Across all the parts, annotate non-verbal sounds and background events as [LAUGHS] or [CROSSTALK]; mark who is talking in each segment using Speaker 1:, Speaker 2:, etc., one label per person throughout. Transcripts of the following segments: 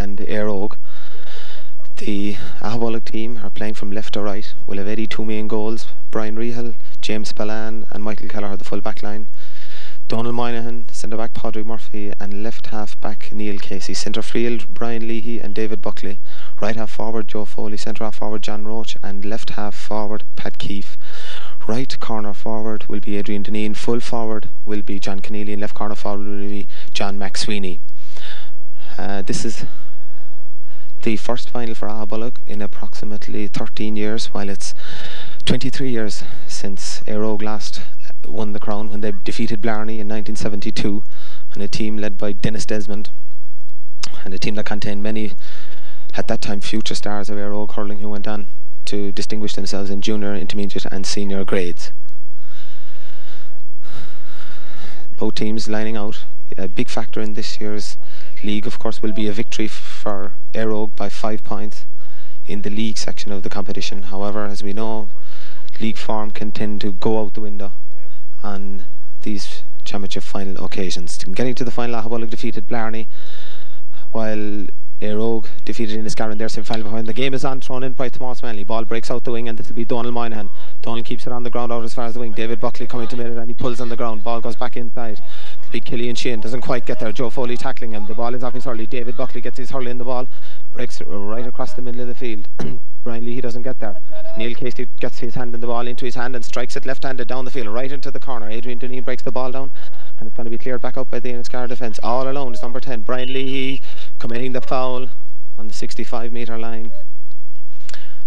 Speaker 1: and Éire Óg. The Aghabullogue team are playing from left to right. We'll have Eddie Toomey in goals, Brian Rehal, James Spillane and Michael Kelleher the full back line. Donald Moynihan, centre back Padraig Murphy and left half back Neil Casey. Centre field Brian Leahy and David Buckley. Right half forward Joe Foley, centre half forward John Roach and left half forward Pat Keefe. Right corner forward will be Adrian Deneen, full forward will be John Keneally and left corner forward will be John McSweeney. Uh, this is the first final for Aghabullogue in approximately 13 years while it's 23 years since Éire Óg last uh, won the crown when they defeated Blarney in 1972 and a team led by Dennis Desmond and a team that contained many at that time future stars of Éire Óg hurling who went on to distinguish themselves in junior, intermediate and senior grades. Both teams lining out. A big factor in this year's league of course will be a victory for Éire Óg by five points in the league section of the competition. However, as we know, league form can tend to go out the window on these championship final occasions. Getting to the final, Aghabullogue defeated Blarney, while Éire Óg defeated Inniscarra in their semi-final behind. The game is on, thrown in by Tomas Manley. Ball breaks out the wing and this will be Donald Moynihan. Donald keeps it on the ground out as far as the wing. David Buckley coming to meet it and he pulls on the ground. Ball goes back inside. Big Killian Sheehan doesn't quite get there. Joe Foley tackling him. The ball is off his hurley. David Buckley gets his hurley in the ball. Breaks right across the middle of the field. [CLEARS THROAT] Brian Lee, he doesn't get there. Neil Casey gets his hand in the ball into his hand and strikes it left-handed down the field, right into the corner. Adrian Deneen breaks the ball down and it's going to be cleared back up by the Enniscarra defence. All alone is number 10, Brian Lee committing the foul on the 65 metre line.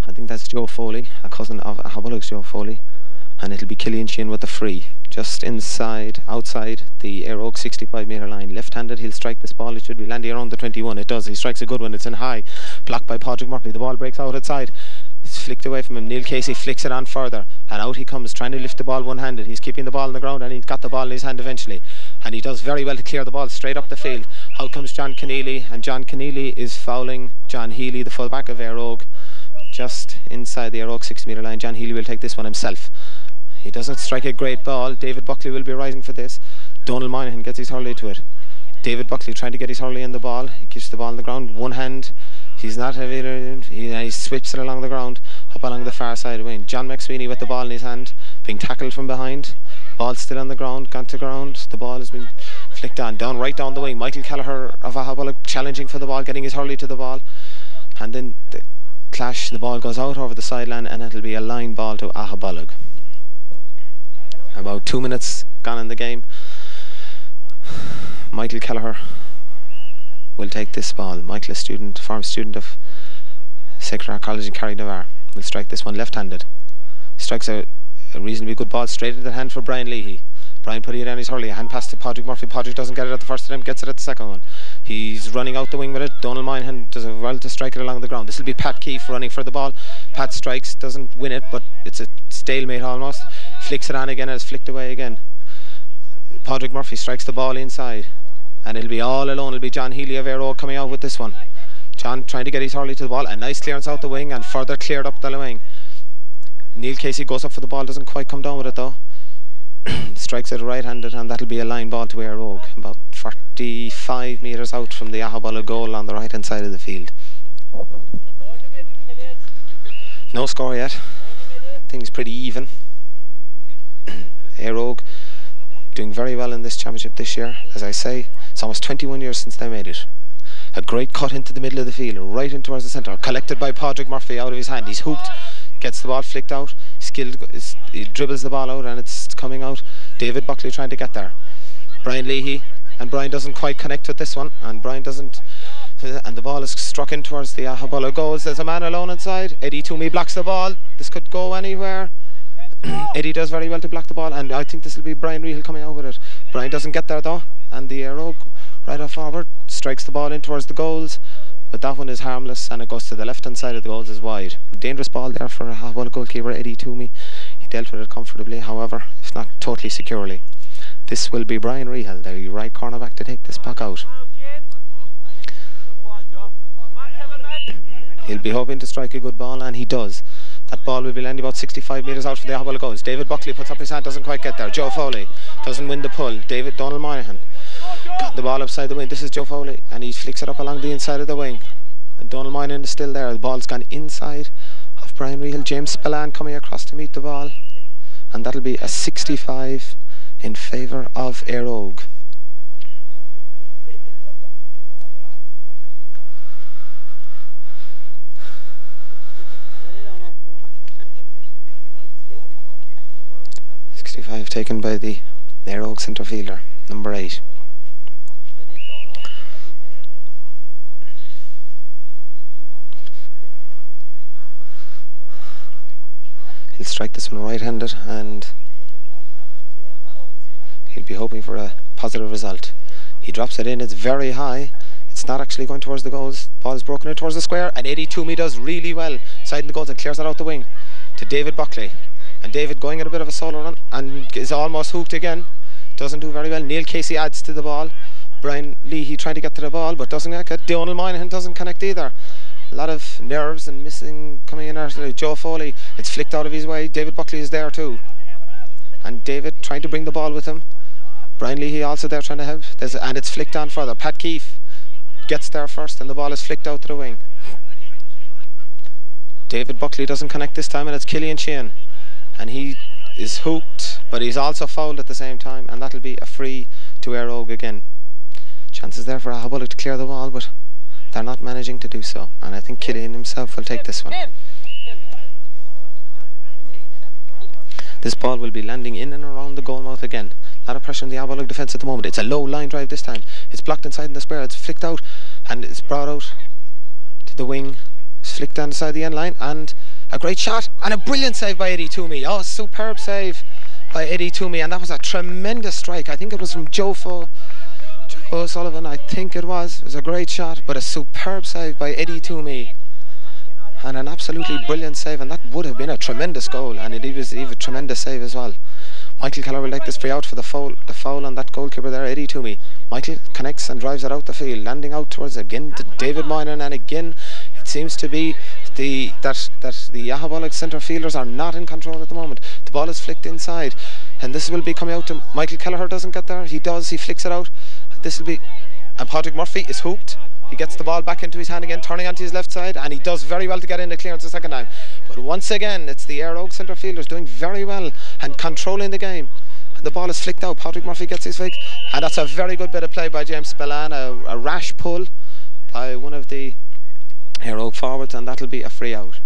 Speaker 1: I think that's Joe Foley, a cousin of Aghabullogue's Joe Foley. And it'll be Killian Sheehan with the free. Just inside, outside the Éire Óg 65 metre line. Left-handed, he'll strike this ball. It should be landing around the 21. It does. He strikes a good one. It's in high. Blocked by Patrick Murphy. The ball breaks out outside. It's flicked away from him. Neil Casey flicks it on further. And out he comes, trying to lift the ball one-handed. He's keeping the ball on the ground and he's got the ball in his hand eventually. And he does very well to clear the ball straight up the field. Out comes John Keneally. And John Keneally is fouling John Healy, the fullback of Éire Óg. Just inside the Éire Óg 60 metre line. John Healy will take this one himself. He doesn't strike a great ball. David Buckley will be rising for this. Donald Moynihan gets his hurley to it. David Buckley trying to get his hurley in the ball. He keeps the ball on the ground. One hand. He's not heavy. He, he sweeps it along the ground, up along the far side wing. John McSweeney with the ball in his hand, being tackled from behind. Ball still on the ground, gone to ground. The ball has been flicked on, down right down the wing. Michael Kelleher of Aghabullogue challenging for the ball, getting his hurley to the ball. And then the clash, the ball goes out over the sideline and it'll be a line ball to Aghabullogue. About two minutes gone in the game. [SIGHS] Michael Kelleher will take this ball. Michael, a student, former student of Sacred Heart College in Carrignavar, will strike this one left-handed. Strikes a, a, reasonably good ball straight into the hand for Brian Leahy. Brian put it on his hurley, a hand pass to Padraig Murphy. Padraig doesn't get it at the first attempt, gets it at the second one. He's running out the wing with it. Donald Moynihan does well to strike it along the ground. This will be Pat Keefe running for the ball. Pat strikes, doesn't win it, but it's a stalemate almost. Flicks it on again and it's flicked away again. Padraig Murphy strikes the ball inside. And it'll be all alone. It'll be John Healy of Aero coming out with this one. John trying to get his hurley to the ball. A nice clearance out the wing and further cleared up the wing. Neil Casey goes up for the ball, doesn't quite come down with it though. [CLEARS THROAT] Strikes it right-handed and that'll be a line ball to Éire Óg. About 45 metres out from the Aghabullogue goal on the right-hand side of the field. No score yet. Things pretty even. [COUGHS] Éire Óg doing very well in this championship this year. As I say, it's almost 21 years since they made it. A great cut into the middle of the field, right in towards the centre. Collected by Padraig Murphy out of his hand. He's hooked, gets the ball flicked out. Skilled, he dribbles the ball out and it's coming out. David Buckley trying to get there. Brian Leahy, and Brian doesn't quite connect with this one. And Brian doesn't, and the ball is struck in towards the Aghabullogue goals. There's a man alone inside. Eddie Toomey blocks the ball. This could go anywhere. [CLEARS THROAT] Eddie does very well to block the ball, and I think this will be Brian Rehal coming out with it. Brian doesn't get there though, and the arrow right off forward strikes the ball in towards the goals. But that one is harmless, and it goes to the left-hand side of the goals is wide. Dangerous ball there for a goalkeeper Eddie Toomey. He dealt with it comfortably, however, if not totally securely. This will be Brian Rehal, the right cornerback, to take this puck out. He'll be hoping to strike a good ball, and he does. That ball will be landing about 65 metres out for the Ahabal goes. David Buckley puts up his hand, doesn't quite get there. Joe Foley doesn't win the pull. David Donald Moynihan got the ball upside the wing. This is Joe Foley and he flicks it up along the inside of the wing. And Donald Moynihan is still there. The ball's gone inside of Brian Rehill. James Spillane coming across to meet the ball. And that'll be a 65 in favour of Éire Óg. 65 taken by the narrow centre fielder, number 8. He'll strike this one right-handed and he'll be hoping for a positive result. He drops it in, it's very high. It's not actually going towards the goals. Ball is broken in towards the square and 82 Toomey does really well. Siding the goals and clears that out the wing to David Buckley. And David going in a bit of a solo run and is almost hooked again. Doesn't do very well. Neil Casey adds to the ball. Brian Leahy trying to get to the ball but doesn't get it. Donald Moynihan doesn't connect either a lot of nerves and missing coming in there. Joe Foley, it's flicked out of his way. David Buckley is there too. And David trying to bring the ball with him. Brian Leahy also there trying to help. There's, and it's flicked on further. Pat Keefe gets there first and the ball is flicked out to the wing. David Buckley doesn't connect this time and it's Killian Sheehan. And he is hooked, but he's also fouled at the same time. And that'll be a free to Óg again. Chances there for Aghabullogue to clear the wall but they're not managing to do so, and I think Killian himself will take this one. This ball will be landing in and around the goalmouth again. A lot of pressure on the Aghabullogue defence at the moment. It's a low line drive this time. It's blocked inside in the square. It's flicked out, and it's brought out to the wing. It's flicked down the side of the end line, and a great shot and a brilliant save by Eddie Toomey. Oh, superb save by Eddie Toomey, and that was a tremendous strike. I think it was from Joe Fo Joe O'Sullivan, I think it was. It was a great shot, but a superb save by Eddie Toomey. And an absolutely brilliant save, and that would have been a tremendous goal, and it was even a tremendous save as well. Michael Kelleher will like this free out for the foul, the foul on that goalkeeper there, Eddie Toomey. Michael connects and drives it out the field, landing out towards again to David Moynihan, and again it seems to be the that that the Aghabullogue centre fielders are not in control at the moment. The ball is flicked inside, and this will be coming out to Michael Kelleher. Doesn't get there. He does. He flicks it out. This will be. And Patrick Murphy is hooked. He gets the ball back into his hand again, turning onto his left side, and he does very well to get in the clearance the second time. But once again, it's the Éire Óg centre fielders doing very well and controlling the game. And the ball is flicked out. Patrick Murphy gets his flick, and that's a very good bit of play by James Spillane. A, a rash pull by one of the Óg forwards, and that'll be a free out.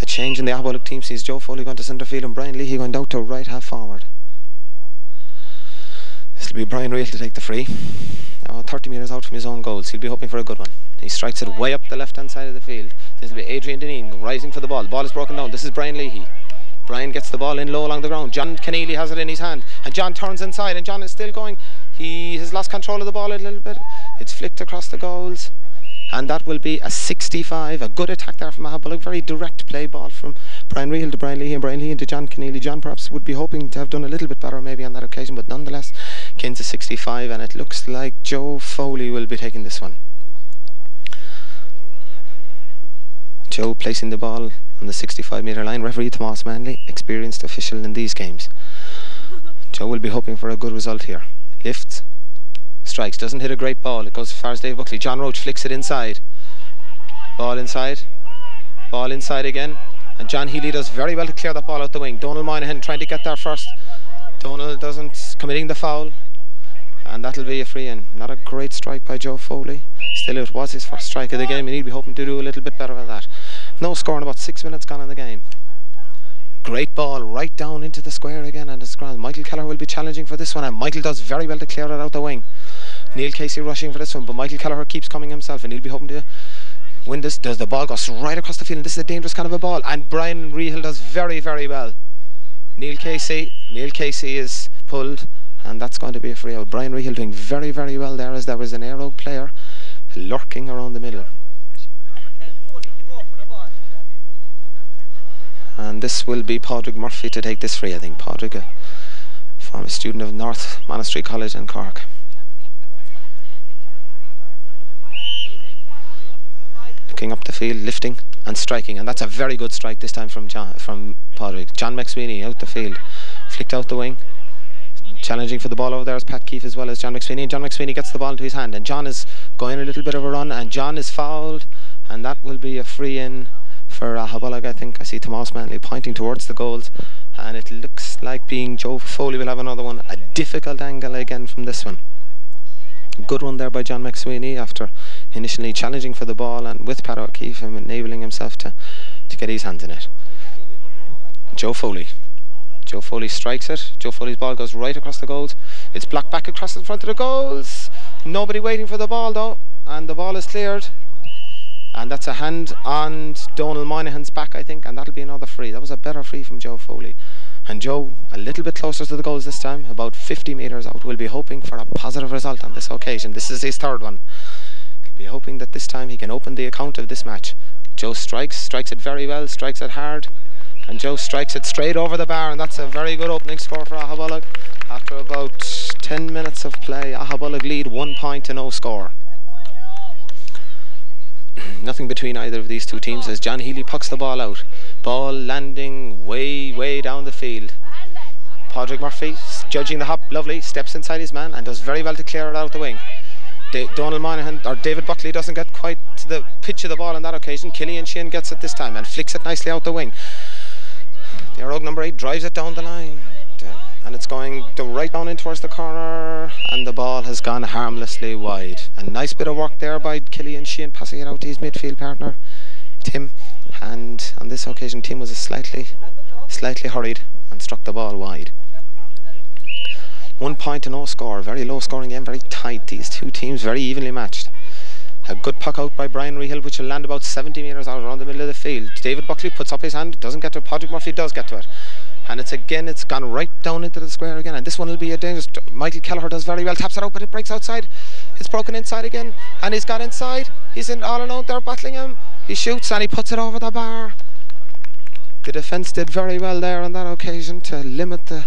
Speaker 1: A change in the Aghabullogue team sees Joe Foley going to centre field and Brian Leahy going down to right half forward. This will be Brian Real to take the free. Oh, 30 metres out from his own goals. He'll be hoping for a good one. He strikes it way up the left hand side of the field. This will be Adrian Deneen rising for the ball. The ball is broken down. This is Brian Leahy. Brian gets the ball in low along the ground. John Keneally has it in his hand. And John turns inside and John is still going. He has lost control of the ball a little bit. It's flicked across the goals. And that will be a 65 a good attack there from Aghabullogue very direct play ball from Brian Real to Brian Lee and Brian Lee into John Keneally. John perhaps would be hoping to have done a little bit better maybe on that occasion but nonetheless Kins a 65 and it looks like Joe Foley will be taking this one. Joe placing the ball on the 65 metre line. Referee Tomas Manley experienced official in these games. Joe will be hoping for a good result here lifts strikes, doesn't hit a great ball. It goes as far as Dave Buckley. John Roach flicks it inside. Ball inside. Ball inside again. And John Healy does very well to clear that ball out the wing. Donald Moynihan trying to get there first. Donald doesn't committing the foul. And that'll be a free in. Not a great strike by Joe Foley. Still, it was his first strike of the game, and he'll be hoping to do a little bit better with that. No score in about six minutes gone in the game. Great ball right down into the square again, and it's grand. Michael Kelleher will be challenging for this one, and Michael does very well to clear it out the wing. Neil Casey rushing for this one, but Michael Kelleher keeps coming himself, and he'll be hoping to win this. Does the ball goes right across the field? And this is a dangerous kind of a ball, and Brian Rehill does very, very well. Neil Casey, Neil Casey is pulled, and that's going to be a free out. Brian Rehill doing very, very well there, as there was an Óg player lurking around the middle. And this will be Padraig Murphy to take this free, I think. Padraig, a former student of North Monastery College in Cork. looking up the field, lifting and striking, and that's a very good strike this time from John, from Padraig. John McSweeney out the field, Flicked out the wing. Challenging for the ball over there is Pat Keefe as well as John McSweeney. And John McSweeney gets the ball into his hand. And John is going a little bit of a run. And John is fouled. And that will be a free in for uh, I think. I see Tomas Manley pointing towards the goals. And it looks like being Joe Foley will have another one. A difficult angle again from this one. Good one there by John McSweeney after initially challenging for the ball and with Pat O'Keefe and enabling himself to, to get his hands in it. Joe Foley. Joe Foley strikes it. Joe Foley's ball goes right across the goals. It's blocked back across the front of the goals. Nobody waiting for the ball though. And the ball is cleared. And that's a hand on Donald Moynihan's back, I think, and that'll be another free. That was a better free from Joe Foley. And Joe, a little bit closer to the goals this time, about 50 metres out, will be hoping for a positive result on this occasion. This is his third one. He'll be hoping that this time he can open the account of this match. Joe strikes, strikes it very well, strikes it hard, and Joe strikes it straight over the bar, and that's a very good opening score for Aghabullogue. After about 10 minutes of play, Aghabullogue lead one point to no score. Nothing between either of these two teams as John Healy pucks the ball out. Ball landing way, way down the field. Padraig Murphy, judging the hop, lovely, steps inside his man and does very well to clear it out the wing. Da Donald Moynihan, or David Buckley doesn't get quite to the pitch of the ball on that occasion. Killian Sheehan gets it this time and flicks it nicely out the wing. The Éire Óg number 8 drives it down the line and it's going right down in towards the corner and the ball has gone harmlessly wide. A nice bit of work there by Killian Sheehan passing it out to his midfield partner Tim and on this occasion Tim was slightly slightly hurried and struck the ball wide. One point to no score, very low scoring game, very tight. These two teams very evenly matched. A good puck out by Brian Rehill, which will land about 70 metres out around the middle of the field. David Buckley puts up his hand, doesn't get to it. Patrick Murphy does get to it and it's again it's gone right down into the square again. And this one will be a dangerous Michael Kelleher does very well. Taps it out but it breaks outside. It's broken inside again. And he's got inside. He's in all alone there battling him. He shoots and he puts it over the bar. The defence did very well there on that occasion to limit the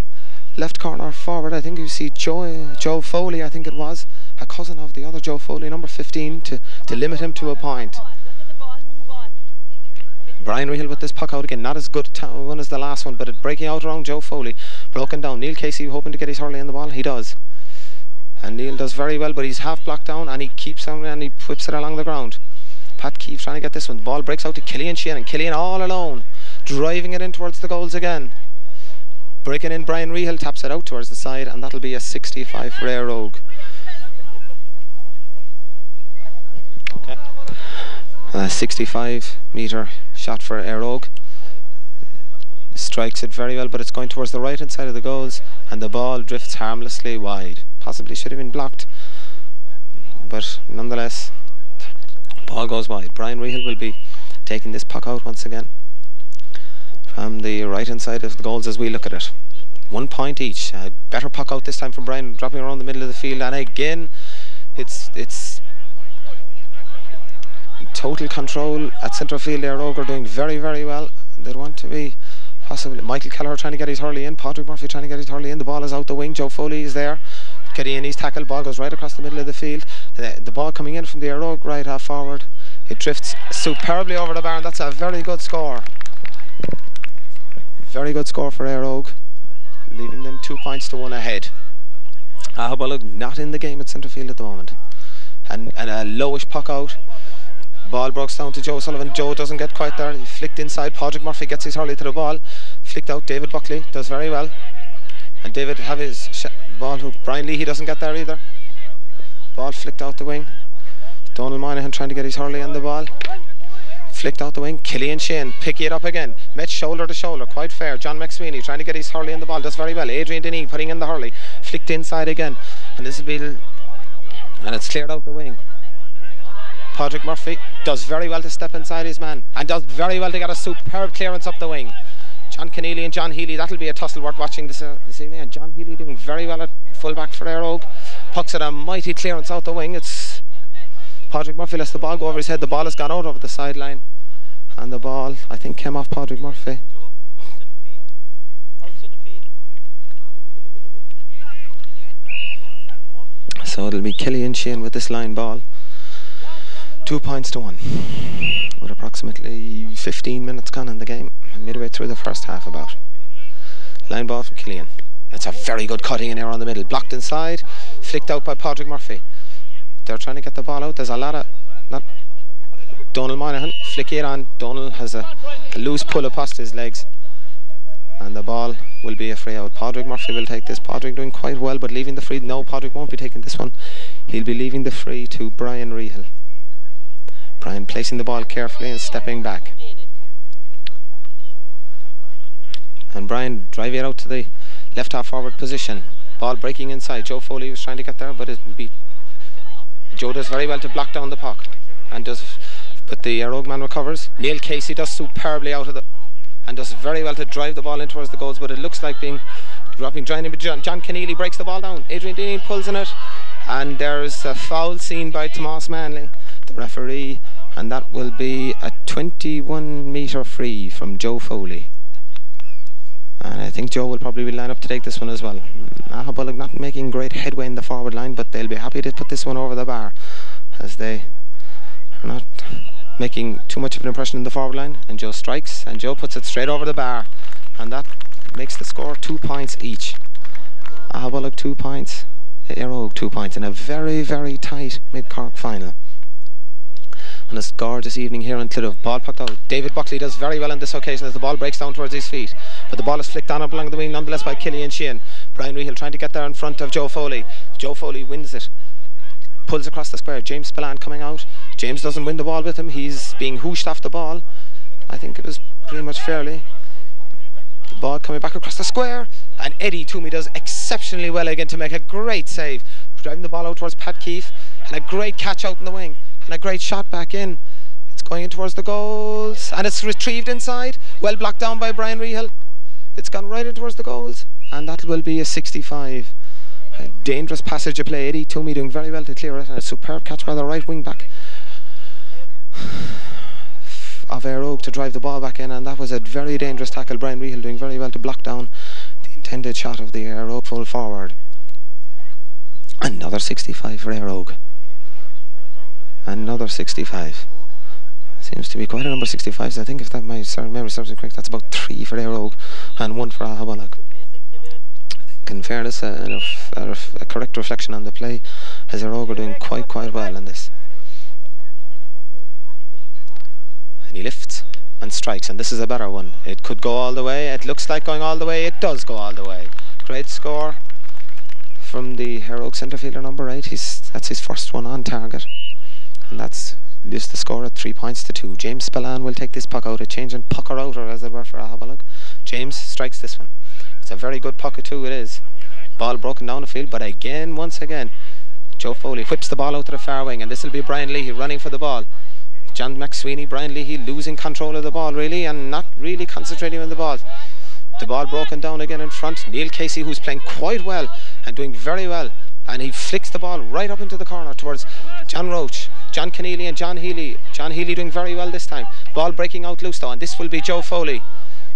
Speaker 1: left corner forward. I think you see Joe, Joe Foley I think it was a cousin of the other Joe Foley number 15 to, to limit him to a point Brian Rehill with this puck out again. Not as good one as the last one, but it breaking out around Joe Foley. Broken down. Neil Casey hoping to get his hurley in the ball. He does. And Neil does very well, but he's half blocked down and he keeps on and he whips it along the ground. Pat keeps trying to get this one. The ball breaks out to Killian Sheehan and Killian all alone. Driving it in towards the goals again. Breaking in Brian Rehill taps it out towards the side and that'll be a 65 for Éire Óg. Okay. A 65 metre shot for Éire Óg. Strikes it very well, but it's going towards the right hand side of the goals, and the ball drifts harmlessly wide. Possibly should have been blocked, but nonetheless, ball goes wide. Brian Rehill will be taking this puck out once again from the right hand side of the goals as we look at it. One point each. A better puck out this time from Brian, dropping around the middle of the field, and again, it's it's total control at centre field there. Ogre doing very, very well. They want to be possibly Michael Kelleher trying to get his hurley in. Patrick Murphy trying to get his hurley in. The ball is out the wing. Joe Foley is there. His tackle. Ball goes right across the middle of the field. The, the ball coming in from the Éire right half forward. It drifts superbly over the bar and that's a very good score. Very good score for Éire Leaving them two points to one ahead. Ah, well, not in the game at centre field at the moment. And, and a lowish puck out. Ball breaks down to Joe Sullivan. Joe doesn't get quite there. He flicked inside. Patrick Murphy gets his hurley to the ball. Flicked out. David Buckley does very well. And David have his ball hook. Brian Lee, he doesn't get there either. Ball flicked out the wing. Donald Moynihan trying to get his hurley on the ball. Flicked out the wing. Killian Sheehan picking it up again. Met shoulder to shoulder. Quite fair. John McSweeney trying to get his hurley in the ball. Does very well. Adrian Deneen putting in the hurley. Flicked inside again. And this will be... And it's cleared out the wing. Patrick Murphy does very well to step inside his man and does very well to get a superb clearance up the wing. John Keneally and John Healy, that'll be a tussle worth watching this, uh, this evening. And John Healy doing very well at fullback for Óg. Pucks at a mighty clearance out the wing. It's Patrick Murphy lets the ball go over his head. The ball has gone out over the sideline. And the ball, I think, came off Patrick Murphy. So it'll be Killian Sheehan with this line ball. Two points to one. With approximately 15 minutes gone in the game, midway through the first half about. Line ball from Killian. That's a very good cutting in here on the middle. Blocked inside, flicked out by Patrick Murphy. They're trying to get the ball out. There's a lot of not Donald Moynihan flick it on. Donald has a, a loose pull up past his legs. And the ball will be a free out. Padraig Murphy will take this. Padraig doing quite well, but leaving the free. No, Padraig won't be taking this one. He'll be leaving the free to Brian Rehill. Brian placing the ball carefully and stepping back. And Brian driving it out to the left half forward position. Ball breaking inside. Joe Foley was trying to get there, but it will be. Joe does very well to block down the puck, and does. But the Rogue man recovers. Neil Casey does superbly out of the, and does very well to drive the ball in towards the goals. But it looks like being dropping. Joining John, John Keneally breaks the ball down. Adrian Dean pulls in it, and there's a foul seen by Tomas Manley, the referee, and that will be a 21 metre free from Joe Foley. And I think Joe will probably line up to take this one as well. Mm, Aghabullogue not making great headway in the forward line, but they'll be happy to put this one over the bar as they are not making too much of an impression in the forward line. And Joe strikes, and Joe puts it straight over the bar, and that makes the score two points each. Aghabullogue two points, eh, Éire two points in a very, very tight mid Cork final on this evening here on Clitheroe. Ball pucked out. David Buckley does very well on this occasion as the ball breaks down towards his feet. But the ball is flicked on along the wing nonetheless by Killian Sheehan. Brian Rehill trying to get there in front of Joe Foley. Joe Foley wins it. Pulls across the square. James Spillane coming out. James doesn't win the ball with him. He's being hooshed off the ball. I think it was pretty much fairly. The ball coming back across the square. And Eddie Toomey does exceptionally well again to make a great save. Driving the ball out towards Pat Keefe. And a great catch out in the wing and a great shot back in. It's going in towards the goals and it's retrieved inside. Well blocked down by Brian Rehill. It's gone right in towards the goals and that will be a 65. A dangerous passage of play. Eddie Toomey doing very well to clear it and a superb catch by the right wing back [SIGHS] of Éire Óg to drive the ball back in and that was a very dangerous tackle. Brian Rehill doing very well to block down the intended shot of the Éire Óg full forward. Another 65 for Éire Óg another 65 seems to be quite a number of 65s I think if that my memory serves me correct that's about three for Éire Óg and one for Aghabullogue I think in fairness uh, a, a, correct reflection on the play as Óg are doing quite quite well in this. And he lifts and strikes and this is a better one. It could go all the way. It looks like going all the way. It does go all the way. Great score from the Óg centre fielder number 8 he's that's his first one on target and that's just the score at three points to two. James Spillane will take this puck out, a change and pucker outer as it were for Aghabullogue. James strikes this one. It's a very good pucker too, it is. Ball broken down the field, but again, once again, Joe Foley whips the ball out to the far wing, and this will be Brian Leahy running for the ball. John McSweeney, Brian Leahy losing control of the ball really and not really concentrating on the ball. The ball broken down again in front. Neil Casey, who's playing quite well and doing very well, and he flicks the ball right up into the corner towards John Roach. John Keneally and John Healy. John Healy doing very well this time. Ball breaking out loose though, and this will be Joe Foley.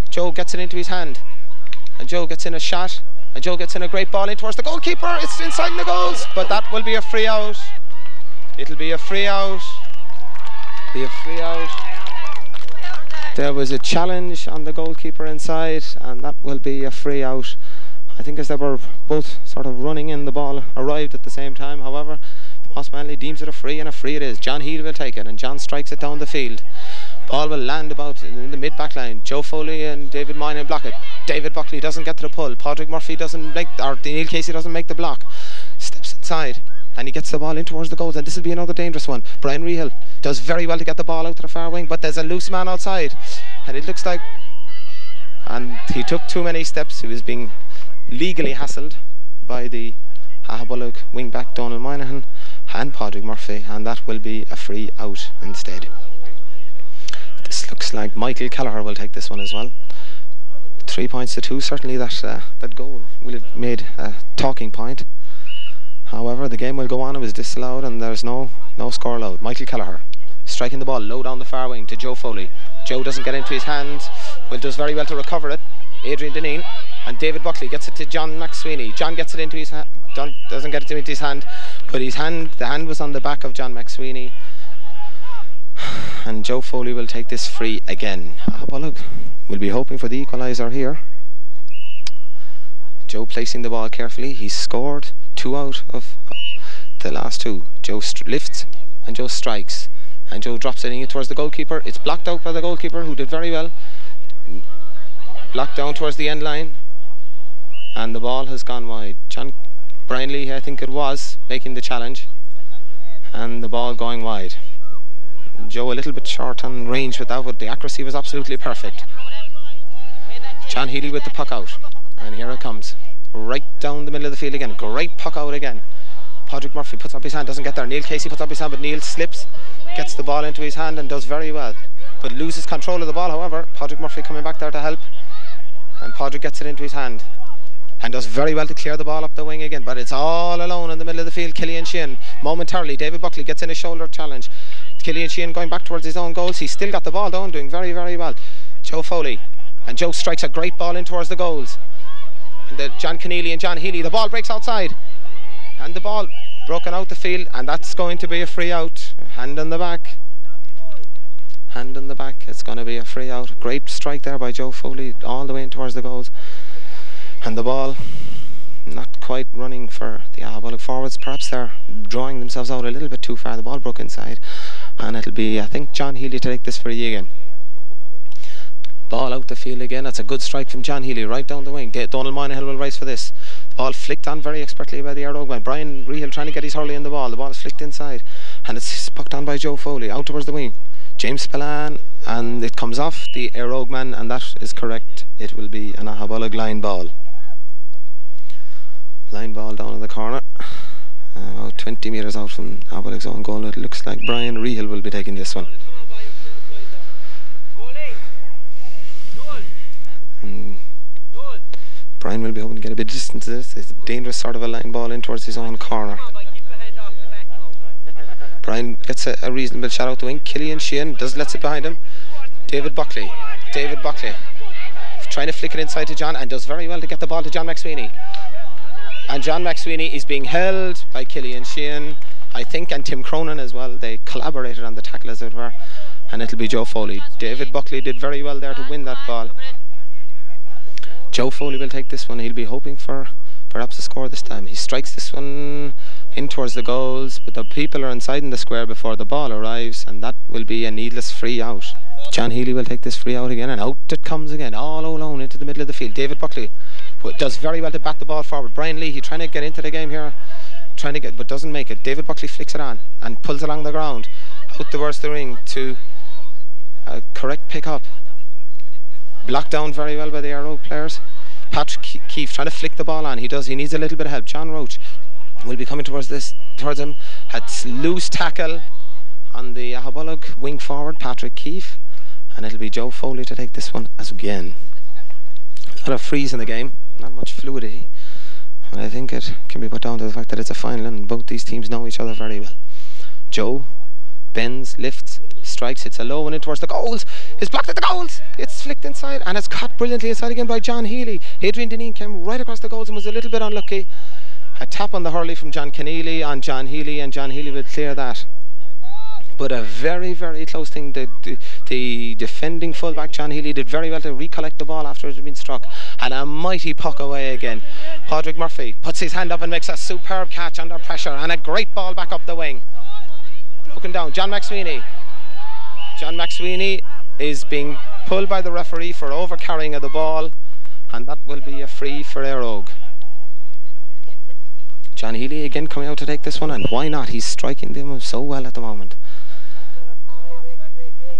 Speaker 1: Joe gets it into his hand, and Joe gets in a shot, and Joe gets in a great ball in towards the goalkeeper. It's inside the goals, but that will be a free out. It'll be a free out. Be a free out. There was a challenge on the goalkeeper inside, and that will be a free out. I think as they were both sort of running in, the ball arrived at the same time. However, Ross Manley deems it a free and a free it is. John Healy will take it and John strikes it down the field. Ball will land about in the mid back line. Joe Foley and David Moynihan block it. David Buckley doesn't get to the pull. Patrick Murphy doesn't make, or Neil Casey doesn't make the block. Steps inside and he gets the ball in towards the goals and this will be another dangerous one. Brian Rehill does very well to get the ball out to the far wing but there's a loose man outside and it looks like and he took too many steps. He was being legally hassled by the Aghabullogue wing back Donald Moynihan and Padraig Murphy and that will be a free out instead. This looks like Michael Kelleher will take this one as well. Three points to two, certainly that uh, that goal will have made a talking point. However, the game will go on. It was disallowed and there's no no score allowed. Michael Kelleher striking the ball low down the far wing to Joe Foley. Joe doesn't get into his hands, Will does very well to recover it. Adrian Deneen and David Buckley gets it to John McSweeney. John gets it into his hand. John doesn't get it into his hand, but his hand, the hand was on the back of John McSweeney. [SIGHS] And Joe Foley will take this free again. Ah, well, look, we'll be hoping for the equaliser here. Joe placing the ball carefully. He's scored two out of the last two. Joe lifts and Joe strikes. And Joe drops it in towards the goalkeeper. It's blocked out by the goalkeeper who did very well. Blocked down towards the end line. And the ball has gone wide. John Brian Lee, I think it was, making the challenge. And the ball going wide. Joe a little bit short on range with that, but the accuracy was absolutely perfect. John Healy with the puck out. And here it comes. Right down the middle of the field again. Great puck out again. Patrick Murphy puts up his hand, doesn't get there. Neil Casey puts up his hand, but Neil slips, gets the ball into his hand and does very well. But loses control of the ball, however. Patrick Murphy coming back there to help. And Patrick gets it into his hand. And does very well to clear the ball up the wing again. But it's all alone in the middle of the field. Killian Sheehan momentarily. David Buckley gets in a shoulder challenge. Killian Sheehan going back towards his own goals. He's still got the ball down, doing very, very well. Joe Foley. And Joe strikes a great ball in towards the goals. And the John Keneally and John Healy. The ball breaks outside. And the ball broken out the field. And that's going to be a free out. Hand on the back. Hand on the back. It's going to be a free out. Great strike there by Joe Foley all the way in towards the goals. And the ball not quite running for the Aghabullogue forwards. Perhaps they're drawing themselves out a little bit too far. The ball broke inside. And it'll be, I think, John Healy to take this free again. Ball out the field again. That's a good strike from John Healy right down the wing. Donald Moynihan will race for this. Ball flicked on very expertly by the Éire Brian Rehill trying to get his hurley in the ball. The ball is flicked inside. And it's pucked on by Joe Foley out towards the wing. James Spillane and it comes off the Éire Óg man and that is correct. It will be an Aghabullogue line ball. Line ball down in the corner. Uh, about 20 metres out from Aghabullogue's own goal. It looks like Brian Rehill will be taking this one. And Brian will be hoping to get a bit of distance this. It's a dangerous sort of a line ball in towards his own corner. Brian gets a, a reasonable shot out the wing. Killian Sheehan does lets it behind him. David Buckley. David Buckley. Trying to flick it inside to John and does very well to get the ball to John McSweeney. And John McSweeney is being held by Killian Sheehan, I think, and Tim Cronin as well. They collaborated on the tackle as it were. And it'll be Joe Foley. David Buckley did very well there to win that ball. Joe Foley will take this one. He'll be hoping for perhaps a score this time. He strikes this one in towards the goals, but the people are inside in the square before the ball arrives, and that will be a needless free out. John Healy will take this free out again, and out it comes again, all alone into the middle of the field. David Buckley does very well to bat the ball forward. Brian Lee, he's trying to get into the game here, trying to get, but doesn't make it. David Buckley flicks it on and pulls along the ground, out towards the ring to a correct pick up. Blocked down very well by the Óg players. Patrick Keefe trying to flick the ball on. He does. He needs a little bit of help. John Roach will be coming towards this towards him. Had loose tackle on the Aghabullogue wing forward, Patrick Keefe. And it'll be Joe Foley to take this one as again. A lot of freeze in the game. Not much fluidity. And I think it can be put down to the fact that it's a final and both these teams know each other very well. Joe bends, lifts, strikes. It's a low one in towards the goals. It's blocked at the goals. It's flicked inside and it's caught brilliantly inside again by John Healy. Adrian Deneen came right across the goals and was a little bit unlucky. A tap on the hurley from John Keneally on John Healy and John Healy will clear that. But a very, very close thing. The, the, the defending fullback John Healy did very well to recollect the ball after it had been struck. And a mighty puck away again. Padraig Murphy puts his hand up and makes a superb catch under pressure and a great ball back up the wing. Broken down. John McSweeney John McSweeney is being pulled by the referee for overcarrying of the ball and that will be a free for Éire Óg. John Healy again coming out to take this one and why not? He's striking them so well at the moment.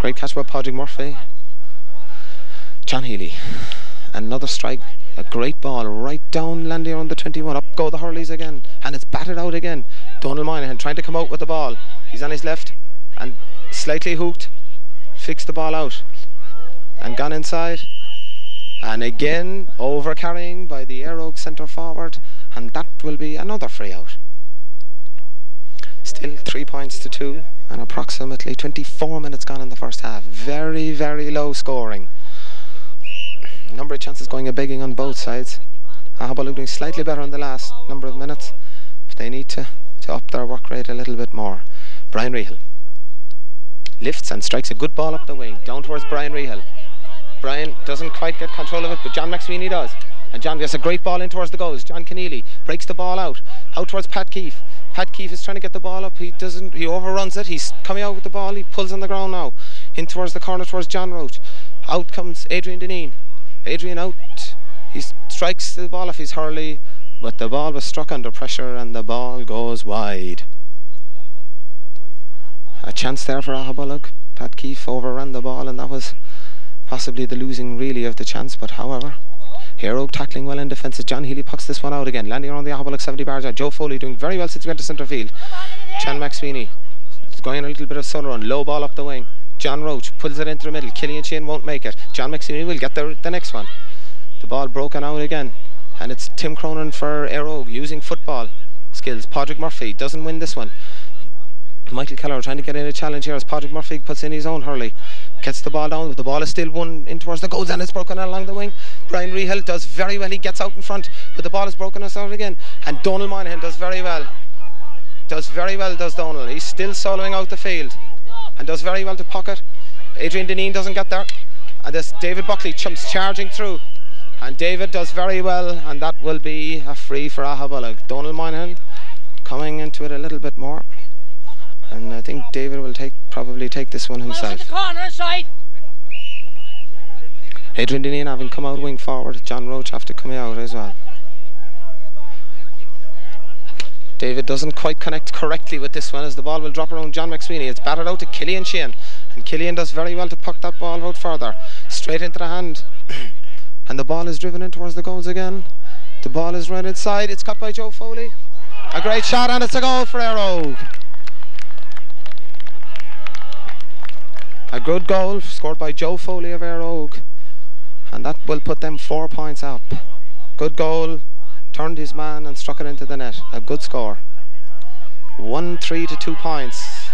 Speaker 1: Great catch by Padraig Murphy. John Healy. Another strike. A great ball right down landing on the 21. Up go the Hurleys again. And it's batted out again. Donald Moynihan trying to come out with the ball. He's on his left and slightly hooked fixed the ball out and gone inside and again over carrying by the Óg centre forward and that will be another free out still three points to two and approximately 24 minutes gone in the first half very very low scoring number of chances going a begging on both sides Aghabullogue doing slightly better in the last number of minutes but they need to, to up their work rate a little bit more Brian Rehill lifts and strikes a good ball up the wing, down towards Brian Rehill. Brian doesn't quite get control of it, but John McSweeney does. And John gets a great ball in towards the goals. John Keneally breaks the ball out. Out towards Pat Keefe. Pat Keefe is trying to get the ball up. He doesn't. He overruns it. He's coming out with the ball. He pulls on the ground now. In towards the corner towards John Roach. Out comes Adrian Deneen. Adrian out. He strikes the ball off his hurley, but the ball was struck under pressure and the ball goes wide. A chance there for Aghabullogue. Pat Keefe overran the ball and that was possibly the losing really of the chance, but however. Hero tackling well in defence as John Healy pucks this one out again, landing around the Aghabullogue 70 bars. Joe Foley doing very well since he went to centre field. Chan McSweeney going a little bit of sun run, low ball up the wing. John Roach pulls it into the middle. Killian Sheehan won't make it. John McSweeney will get the, the next one. The ball broken out again. And it's Tim Cronin for Óg using football skills. Padraig Murphy doesn't win this one. Michael Kelleher trying to get in a challenge here as Padraig Murphy puts in his own hurley. Gets the ball down, but the ball is still one in towards the goals and it's broken along the wing. Brian Rehill does very well, he gets out in front, but the ball is broken us out again. And Donald Moynihan does very well. Does very well, does Donald. He's still soloing out the field and does very well to pocket. Adrian Deneen doesn't get there. And this David Buckley jumps charging through. And David does very well, and that will be a free for Aghabullogue. Donald Moynihan coming into it a little bit more. And I think David will take probably take this one himself. Adrian Deneen having come out wing forward. John Roach after coming out as well. David doesn't quite connect correctly with this one as the ball will drop around John McSweeney. It's batted out to Killian Sheehan. And Killian does very well to puck that ball out further. Straight into the hand. [COUGHS] and the ball is driven in towards the goals again. The ball is run inside. It's cut by Joe Foley. A great shot and it's a goal for Éire A good goal scored by Joe Foley of Éire And that will put them four points up. Good goal turned his man and struck it into the net. A good score. 1 3 to 2 points.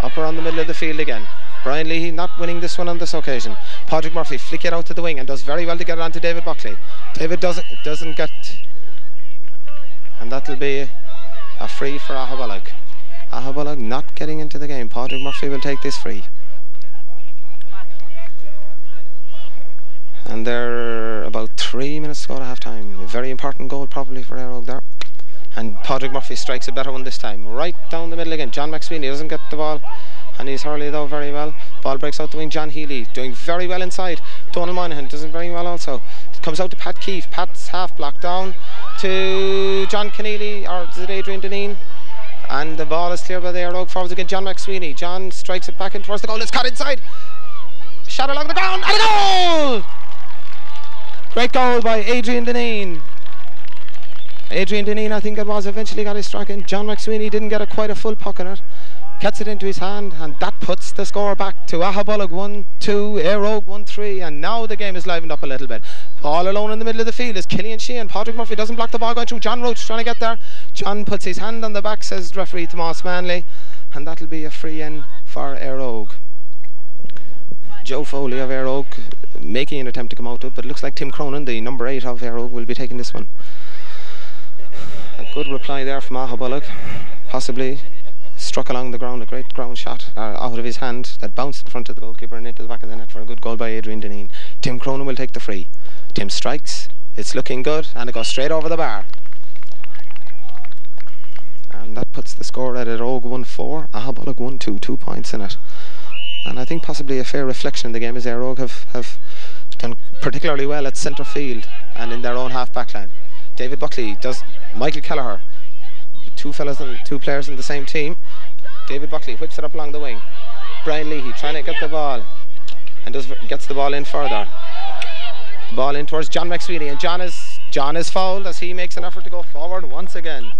Speaker 1: Up around the middle of the field again. Brian Leahy not winning this one on this occasion. Patrick Murphy flick it out to the wing and does very well to get it onto David Buckley. David doesn't doesn't get and that'll be a free for Aghabullogue. Aghabullogue not getting into the game. Patrick Murphy will take this free. And they're about three minutes to go to half time. A very important goal probably for Éire there. And Padraig Murphy strikes a better one this time. Right down the middle again. John McSweeney doesn't get the ball. And he's hurley though very well. Ball breaks out the wing. John Healy doing very well inside. Donald Moynihan doing very well also. Comes out to Pat Keefe. Pat's half block down to John Keneally or is it Adrian Deneen? And the ball is clear by the Éire Óg forwards again. John McSweeney. John strikes it back in towards the goal. It's caught inside. Shot along the ground and a goal! Great goal by Adrian Deneen. Adrian Deneen, I think it was, eventually got his strike in. John McSweeney didn't get a quite a full puck on it. Gets it into his hand, and that puts the score back to Aghabullogue 1 2, Éire Óg 1 3, and now the game is livened up a little bit. All alone in the middle of the field is Killian Sheehan. Patrick Murphy doesn't block the ball going through. John Roach trying to get there. John puts his hand on the back, says referee Tomas Manley, and that'll be a free in for Óg. Joe Foley of Óg making an attempt to come out of it, but it looks like Tim Cronin, the number eight of Óg, will be taking this one. A good reply there from Aghabullogue, possibly struck along the ground, a great ground shot uh, out of his hand that bounced in front of the goalkeeper and into the back of the net for a good goal by Adrian Deneen. Tim Cronin will take the free. Tim strikes, it's looking good, and it goes straight over the bar. And that puts the score at Óg 1-4, Aghabullogue 1-2, two points in it. And I think possibly a fair reflection in the game is Éire Óg have, have done particularly well at centre field and in their own half back line. David Buckley does Michael Kelleher, two fellas, two players in the same team. David Buckley whips it up along the wing. Brian Leahy trying to get the ball and does gets the ball in further. The ball in towards John McSweeney and John is John is fouled as he makes an effort to go forward once again.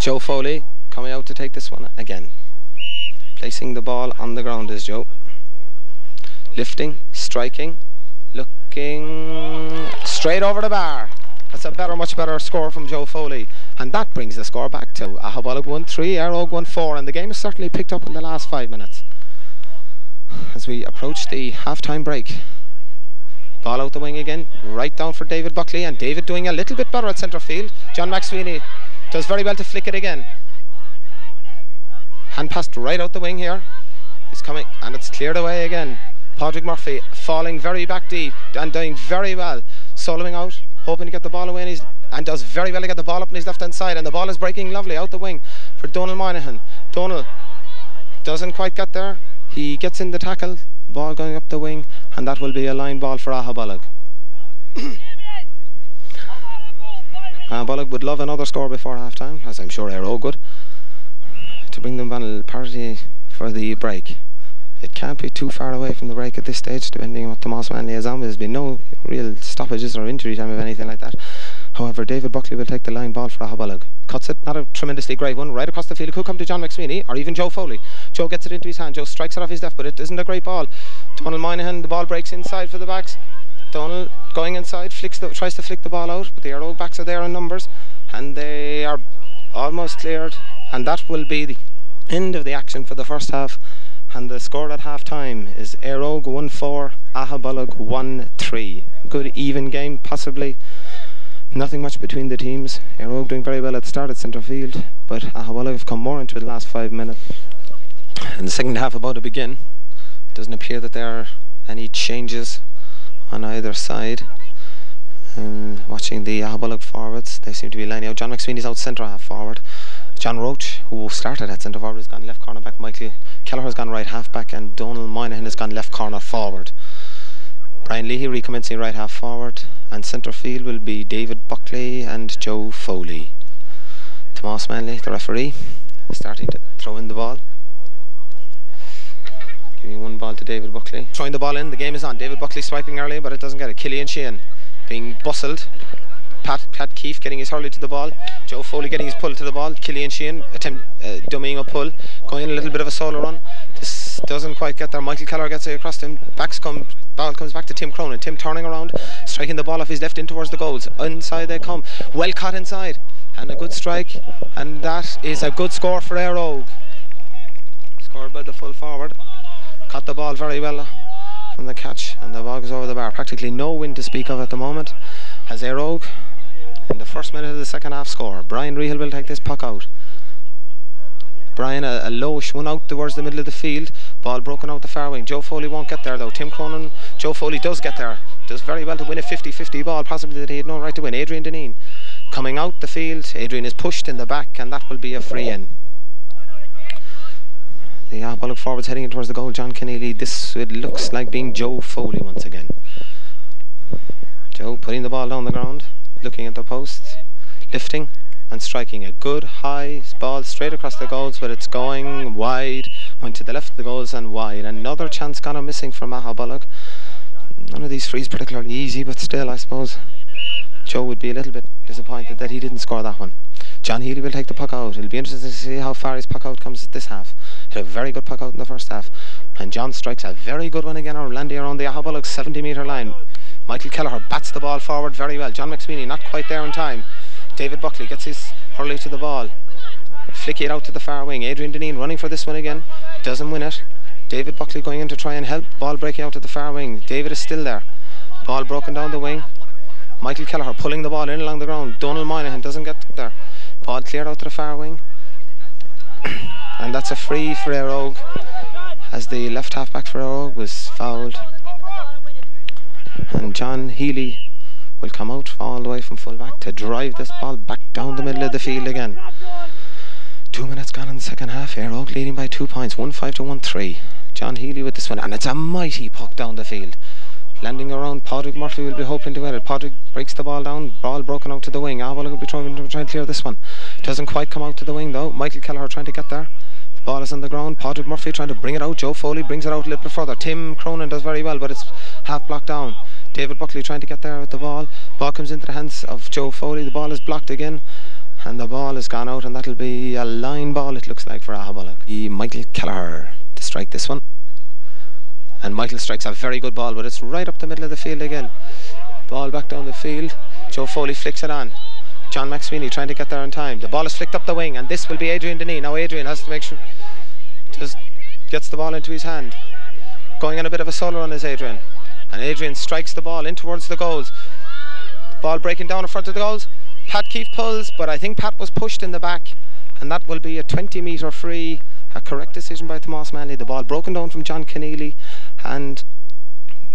Speaker 1: Joe Foley coming out to take this one again. Placing the ball on the ground is Joe. Lifting, striking, looking straight over the bar. That's a better, much better score from Joe Foley. And that brings the score back to Aghabullogue 1 3, Éire Óg 1 4. And the game has certainly picked up in the last five minutes. As we approach the half time break. Ball out the wing again, right down for David Buckley. And David doing a little bit better at centre field. John McSweeney does very well to flick it again. Hand passed right out the wing here. He's coming, and it's cleared away again. Patrick Murphy falling very back deep and doing very well. Soloing out, hoping to get the ball away, and, he's, and does very well to get the ball up on his left hand side. And the ball is breaking lovely out the wing for Donal Moynihan. Donal doesn't quite get there. He gets in the tackle, ball going up the wing, and that will be a line ball for Aghabullogue. [COUGHS] Aghabullogue would love another score before half time, as I'm sure Óg would, to bring them on parity for the break. It can't be too far away from the break at this stage, depending on what Tomas Manley has on. There's been no real stoppages or injury time of anything like that. However, David Buckley will take the line ball for Aghabullogue. Cuts it, not a tremendously great one, right across the field. Could come to John McSweeney or even Joe Foley. Joe gets it into his hand. Joe strikes it off his left, but it isn't a great ball. Donal Moynihan, the ball breaks inside for the backs. Donal going inside, flicks the, tries to flick the ball out, but the Éire backs are there in numbers, and they are almost cleared. And that will be the end of the action for the first half. And the score at half time is Éire Óg 1 4, Aghabullogue 1 3. Good even game, possibly. Nothing much between the teams. Éire Óg doing very well at start at centre field, but Aghabullogue have come more into the last five minutes. And the second half about to begin. Doesn't appear that there are any changes on either side. Um, watching the Aghabullogue forwards, they seem to be lining out. John McSweeney's out centre half forward. John Roach, who started at centre forward, has gone left corner back. Michael Kelleher has gone right half back, and Donal Moynihan has gone left corner forward. Brian Leahy recommencing right half forward, and centre field will be David Buckley and Joe Foley. Tomas Manley, the referee, starting to throw in the ball. Giving one ball to David Buckley. Throwing the ball in, the game is on. David Buckley swiping early, but it doesn't get it. Killian Sheehan being bustled Pat, Pat Keefe getting his hurley to the ball. Joe Foley getting his pull to the ball. Killian Sheehan attempt uh, dummying a pull. Going in a little bit of a solo run. This doesn't quite get there. Michael Kelleher gets it across to him. Backs come, ball comes back to Tim Cronin. Tim turning around, striking the ball off his left in towards the goals. Inside they come. Well caught inside. And a good strike. And that is a good score for Óg. Scored by the full forward. Caught the ball very well from the catch. And the ball goes over the bar. Practically no wind to speak of at the moment. As Éire Óg in the first minute of the second half score. Brian Rehill will take this puck out. Brian, a, a lowish one out towards the middle of the field. Ball broken out the far wing. Joe Foley won't get there though. Tim Cronin, Joe Foley does get there. Does very well to win a 50-50 ball, possibly that he had no right to win. Adrian Deneen coming out the field. Adrian is pushed in the back and that will be a free in. The Aghabullogue forwards heading in towards the goal. John Keneally. This it looks like being Joe Foley once again. Joe putting the ball down the ground looking at the posts, lifting and striking a good high ball straight across the goals, but it's going wide, went to the left of the goals and wide. Another chance gone missing from Aghabullogue. None of these frees particularly easy, but still, I suppose Joe would be a little bit disappointed that he didn't score that one. John Healy will take the puck out. It'll be interesting to see how far his puck out comes this half. Had a very good puck out in the first half. And John strikes a very good one again, landing around the Aghabullogue 70 metre line. Michael Kelleher bats the ball forward very well. John McSweeney not quite there in time. David Buckley gets his hurley to the ball. Flicky it out to the far wing. Adrian Deneen running for this one again. Doesn't win it. David Buckley going in to try and help. Ball breaking out to the far wing. David is still there. Ball broken down the wing. Michael Kelleher pulling the ball in along the ground. Donal Moynihan doesn't get there. Ball cleared out to the far wing. and that's a free for Éire Óg as the left half back for Éire Óg was fouled and John Healy will come out all the way from fullback to drive this ball back down the middle of the field again. Two minutes gone in the second half. Éire Óg leading by two points, one five to one three. John Healy with this one, and it's a mighty puck down the field. Landing around, Padraig Murphy will be hoping to win it. Padraig breaks the ball down, ball broken out to the wing. Aghabullogue will be trying to, trying to clear this one. Doesn't quite come out to the wing though. Michael Kelleher trying to get there. The ball is on the ground. Padraig Murphy trying to bring it out. Joe Foley brings it out a little bit further. Tim Cronin does very well, but it's half blocked down. David Buckley trying to get there with the ball. Ball comes into the hands of Joe Foley. The ball is blocked again. And the ball has gone out, and that'll be a line ball, it looks like, for Aghabullogue. Michael Kelleher to strike this one. And Michael strikes a very good ball, but it's right up the middle of the field again. Ball back down the field. Joe Foley flicks it on. John McSweeney trying to get there in time. The ball is flicked up the wing, and this will be Adrian Deneen. Now Adrian has to make sure just gets the ball into his hand. Going on a bit of a solo run is Adrian. And Adrian strikes the ball in towards the goals. The Ball breaking down in front of the goals. Pat Keefe pulls, but I think Pat was pushed in the back. And that will be a 20 metre free. A correct decision by Tomas Manley. The ball broken down from John Keneally. And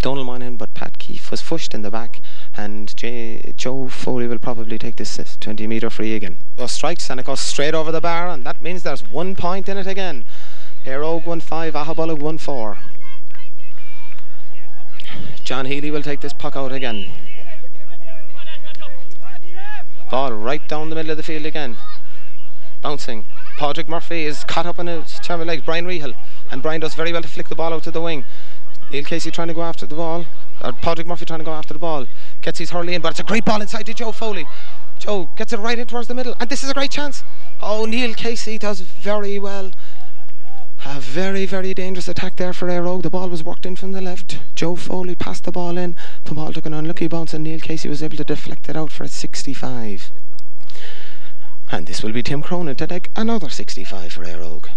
Speaker 1: Donal Moynihan, but Pat Keefe was pushed in the back, and J- Joe Foley will probably take this 20 metre free again. Goes strikes and it goes straight over the bar, and that means there's one point in it again. Éire Óg 1 5, Aghabullogue 1 4. John Healy will take this puck out again. Ball right down the middle of the field again. Bouncing. Patrick Murphy is caught up in his term of legs. Brian Rehill. And Brian does very well to flick the ball out to the wing. Neil Casey trying to go after the ball. Or Patrick Murphy trying to go after the ball. Gets his hurley in, but it's a great ball inside to Joe Foley. Joe gets it right in towards the middle. And this is a great chance. Oh, Neil Casey does very well. A very, very dangerous attack there for Óg. The ball was worked in from the left. Joe Foley passed the ball in. The ball took an unlucky bounce and Neil Casey was able to deflect it out for a 65. And this will be Tim Cronin to take another 65 for Óg.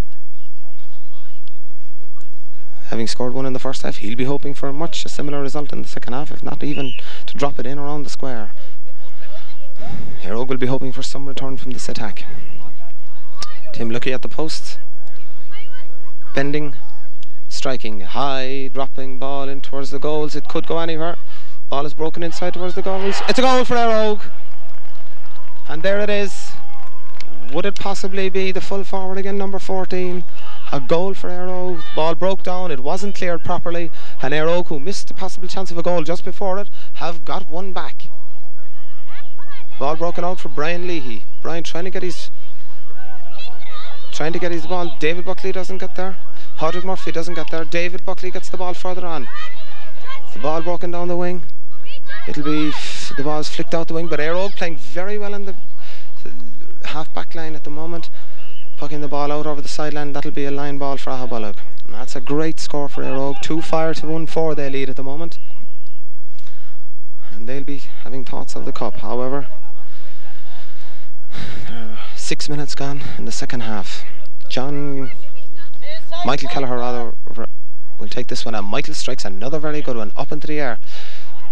Speaker 1: Having scored one in the first half, he'll be hoping for much a similar result in the second half, if not even to drop it in around the square. Óg will be hoping for some return from this attack. Tim looking at the posts bending, striking, high, dropping ball in towards the goals. It could go anywhere. Ball is broken inside towards the goals. It's a goal for Óg. And there it is. Would it possibly be the full forward again, number 14? A goal for Óg. Ball broke down. It wasn't cleared properly. And Éire who missed a possible chance of a goal just before it, have got one back. Ball broken out for Brian Leahy. Brian trying to get his trying to get his ball. David Buckley doesn't get there. Patrick Murphy doesn't get there. David Buckley gets the ball further on. The ball broken down the wing. It'll be the ball's flicked out the wing, but Óg playing very well in the half back line at the moment. Pucking the ball out over the sideline. That'll be a line ball for Aghabullogue. That's a great score for Óg. Two fire to one four they lead at the moment. And they'll be having thoughts of the cup. However, [SIGHS] uh, six minutes gone in the second half. John Michael Kelleher will take this one and Michael strikes another very good one up into the air.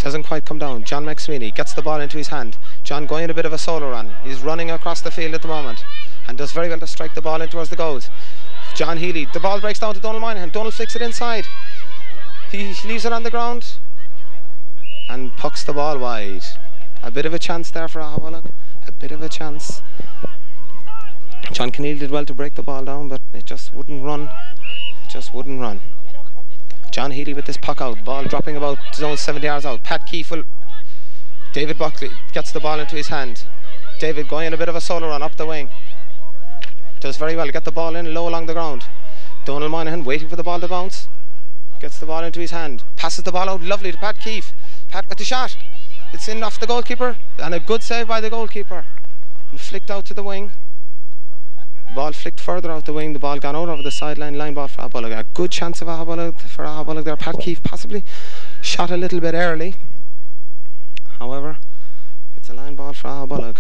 Speaker 1: Doesn't quite come down. John McSweeney gets the ball into his hand. John going in a bit of a solo run. He's running across the field at the moment and does very well to strike the ball in towards the goals. John Healy, the ball breaks down to Donald Moynihan. Donald flicks it inside. He leaves it on the ground and pucks the ball wide. A bit of a chance there for Aghabullogue. A bit of a chance. John Keneally did well to break the ball down, but it just wouldn't run. It just wouldn't run. John Healy with this puck out, ball dropping about zone 70 yards out. Pat Keefe. David Buckley gets the ball into his hand. David going in a bit of a solo run up the wing. Does very well get the ball in low along the ground. Donald Moynihan waiting for the ball to bounce. Gets the ball into his hand. Passes the ball out lovely to Pat Keefe. Pat with the shot. It's in off the goalkeeper. And a good save by the goalkeeper. And flicked out to the wing. Ball flicked further out the wing. The ball gone out over the sideline. Line ball for Aghabullogue. A good chance of Aghabullogue for Aghabullogue there. Pat Keefe possibly shot a little bit early. However, it's a line ball for Aghabullogue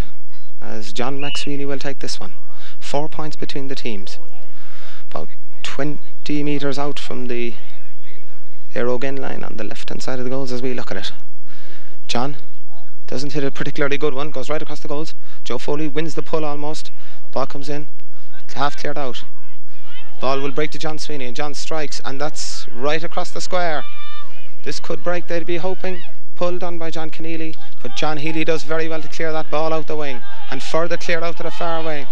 Speaker 1: as John McSweeney will take this one. Four points between the teams. About 20 metres out from the end line on the left hand side of the goals as we look at it. John doesn't hit a particularly good one, goes right across the goals. Joe Foley wins the pull almost. Ball comes in, half cleared out. Ball will break to John Sweeney and John strikes and that's right across the square. This could break, they'd be hoping. Pulled on by John Keneally, but John Healy does very well to clear that ball out the wing and further cleared out to the far wing.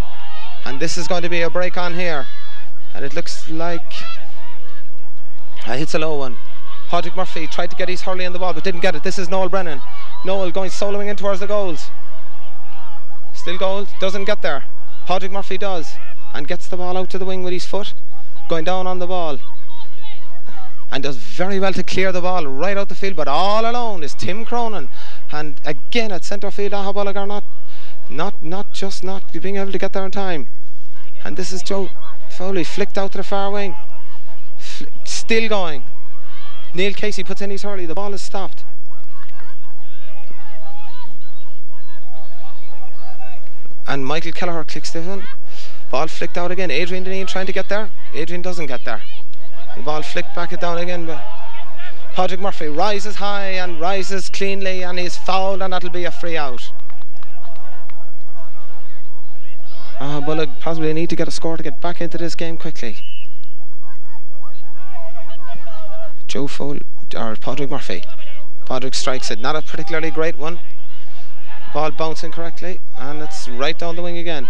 Speaker 1: And this is going to be a break on here. And it looks like uh, it hits a low one. Patrick Murphy tried to get his hurley in the ball but didn't get it. This is Noel Brennan. Noel going soloing in towards the goals. Still goal, doesn't get there. Patrick Murphy does and gets the ball out to the wing with his foot, going down on the ball. And does very well to clear the ball right out the field, but all alone is Tim Cronin. And again at centre field, Aghabullogue are not, not, not just not being able to get there in time. And this is Joe Foley flicked out to the far wing, still going. Neil Casey puts in his hurley. The ball is stopped. And Michael Kelleher clicks the one. Ball flicked out again. Adrian Deneen trying to get there. Adrian doesn't get there. The ball flicked back it down again. But Patrick Murphy rises high and rises cleanly and he's fouled and that'll be a free out. Uh, but possibly need to get a score to get back into this game quickly. Joe Foley, or Patrick Murphy. Patrick strikes it. Not a particularly great one. Ball bouncing correctly, and it's right down the wing again.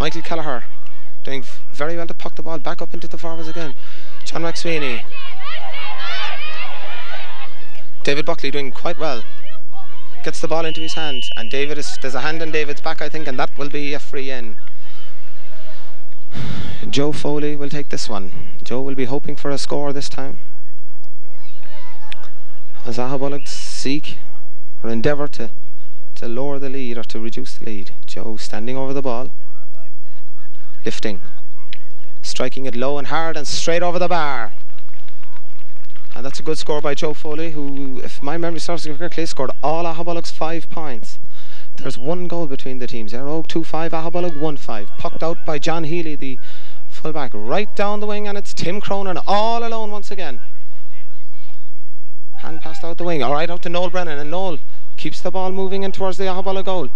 Speaker 1: Michael Kelleher doing very well to puck the ball back up into the forwards again. John McSweeney. David Buckley doing quite well. Gets the ball into his hand, and David is there's a hand in David's back, I think, and that will be a free in. Joe Foley will take this one. Joe will be hoping for a score this time. As Aghabullogue seek or endeavour to, to lower the lead or to reduce the lead. Joe standing over the ball, lifting, striking it low and hard and straight over the bar. And that's a good score by Joe Foley, who, if my memory serves me correctly, scored all Aghabullogue's five points. There's one goal between the teams. Éire Óg 2-5, Aghabullogue 1-5. Pucked out by John Healy, the fullback, right down the wing, and it's Tim Cronin all alone once again. Hand passed out the wing. All right, out to Noel Brennan, and Noel keeps the ball moving in towards the Aghabullogue goal.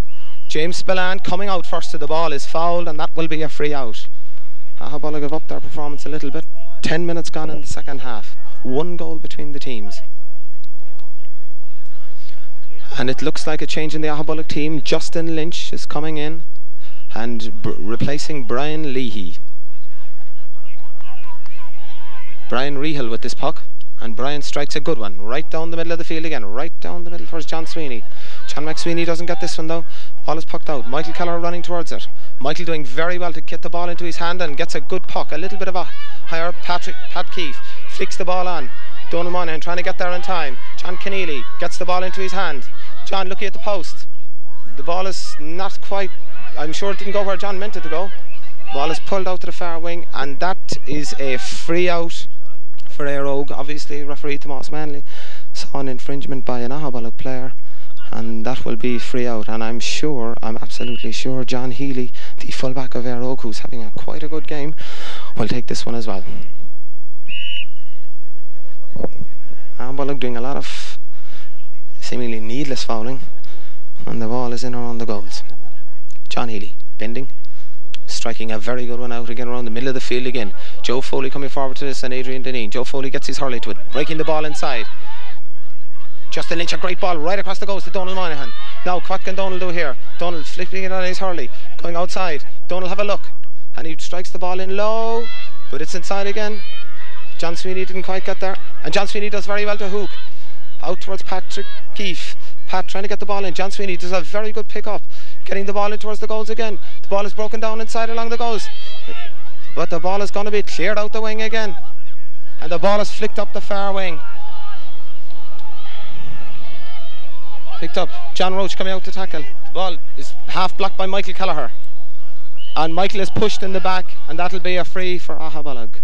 Speaker 1: James Spillane coming out first to the ball is fouled, and that will be a free out. Aghabullogue have up their performance a little bit. Ten minutes gone in the second half. One goal between the teams. And it looks like a change in the Aghabullogue team. Justin Lynch is coming in and replacing Brian Leahy. Brian Rehill with this puck. And Brian strikes a good one. Right down the middle of the field again. Right down the middle for John Sweeney. John McSweeney doesn't get this one though. Ball is pucked out. Michael Kelleher running towards it. Michael doing very well to get the ball into his hand and gets a good puck. A little bit of a higher Patrick Pat Keefe flicks the ball on. Donald Moynihan trying to get there in time. John Keneally gets the ball into his hand. John looking at the post. The ball is not quite. I'm sure it didn't go where John meant it to go. Ball is pulled out to the far wing, and that is a free out for Óg. Obviously, referee Tomas Manley saw an infringement by an Aghabullogue player, and that will be free out. And I'm sure, I'm absolutely sure, John Healy, the fullback of Éire Óg, who's having a quite a good game, will take this one as well. Aghabullogue doing a lot of seemingly needless fouling, and the ball is in around the goals. John Healy bending striking a very good one out again around the middle of the field again. Joe Foley coming forward to this and Adrian Deneen. Joe Foley gets his hurley to it, breaking the ball inside. Justin Lynch, a great ball right across the goals to Donald Moynihan. Now, what can Donald do here? Donald flipping it on his hurley, going outside. Donald have a look, and he strikes the ball in low, but it's inside again. John Sweeney didn't quite get there, and John Sweeney does very well to hook. Out towards Patrick Keefe. Pat trying to get the ball in. John Sweeney does a very good pick up, getting the ball in towards the goals again. The ball is broken down inside along the goals. But the ball is going to be cleared out the wing again. And the ball is flicked up the far wing. Picked up. John Roach coming out to tackle. The ball is half blocked by Michael Kelleher. And Michael is pushed in the back, and that'll be a free for Aghabullogue.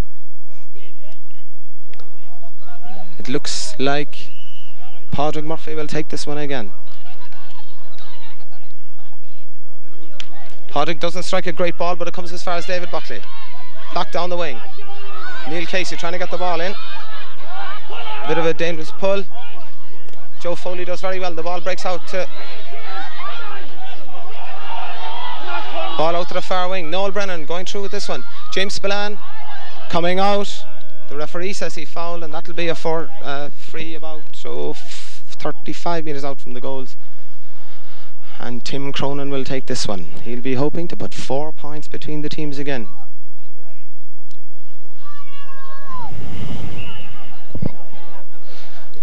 Speaker 1: It looks like Padraig Murphy will take this one again. Padraig doesn't strike a great ball, but it comes as far as David Buckley. Knocked down the wing. Neil Casey trying to get the ball in. Bit of a dangerous pull. Joe Foley does very well. The ball breaks out to. Ball out to the far wing. Noel Brennan going through with this one. James Spillane coming out. The referee says he fouled, and that'll be a four, uh, free about so 35 metres out from the goals. And Tim Cronin will take this one. He'll be hoping to put four points between the teams again.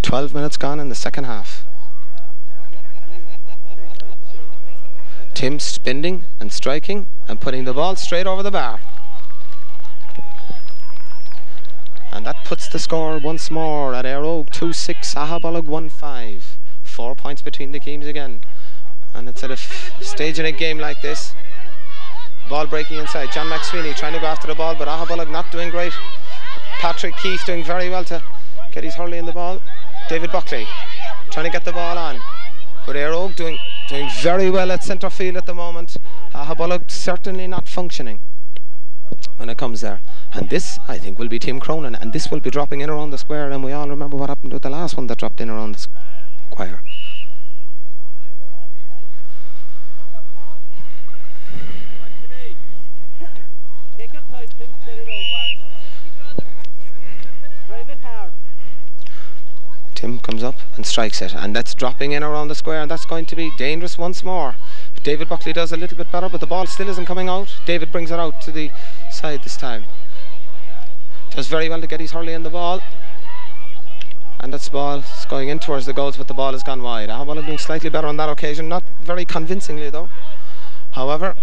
Speaker 1: Twelve minutes gone in the second half. Tim spinning and striking and putting the ball straight over the bar. And that puts the score once more at Óg 2-6, Aghabullogue 1-5. Four points between the teams again. And it's at a stage in a game like this. Ball breaking inside. John McSweeney trying to go after the ball, but Aghabullogue not doing great. Patrick Keefe doing very well to get his hurley in the ball. David Buckley trying to get the ball on. But Éire Óg doing, doing very well at centre field at the moment. Aghabullogue certainly not functioning when it comes there. And this, I think, will be Tim Cronin, and this will be dropping in around the square. And we all remember what happened with the last one that dropped in around the square. Tim comes up and strikes it, and that's dropping in around the square, and that's going to be dangerous once more. David Buckley does a little bit better, but the ball still isn't coming out. David brings it out to the side this time. Does very well to get his hurley in the ball. And that's ball is going in towards the goals, but the ball has gone wide. Aghabullogue doing slightly better on that occasion, not very convincingly though. However,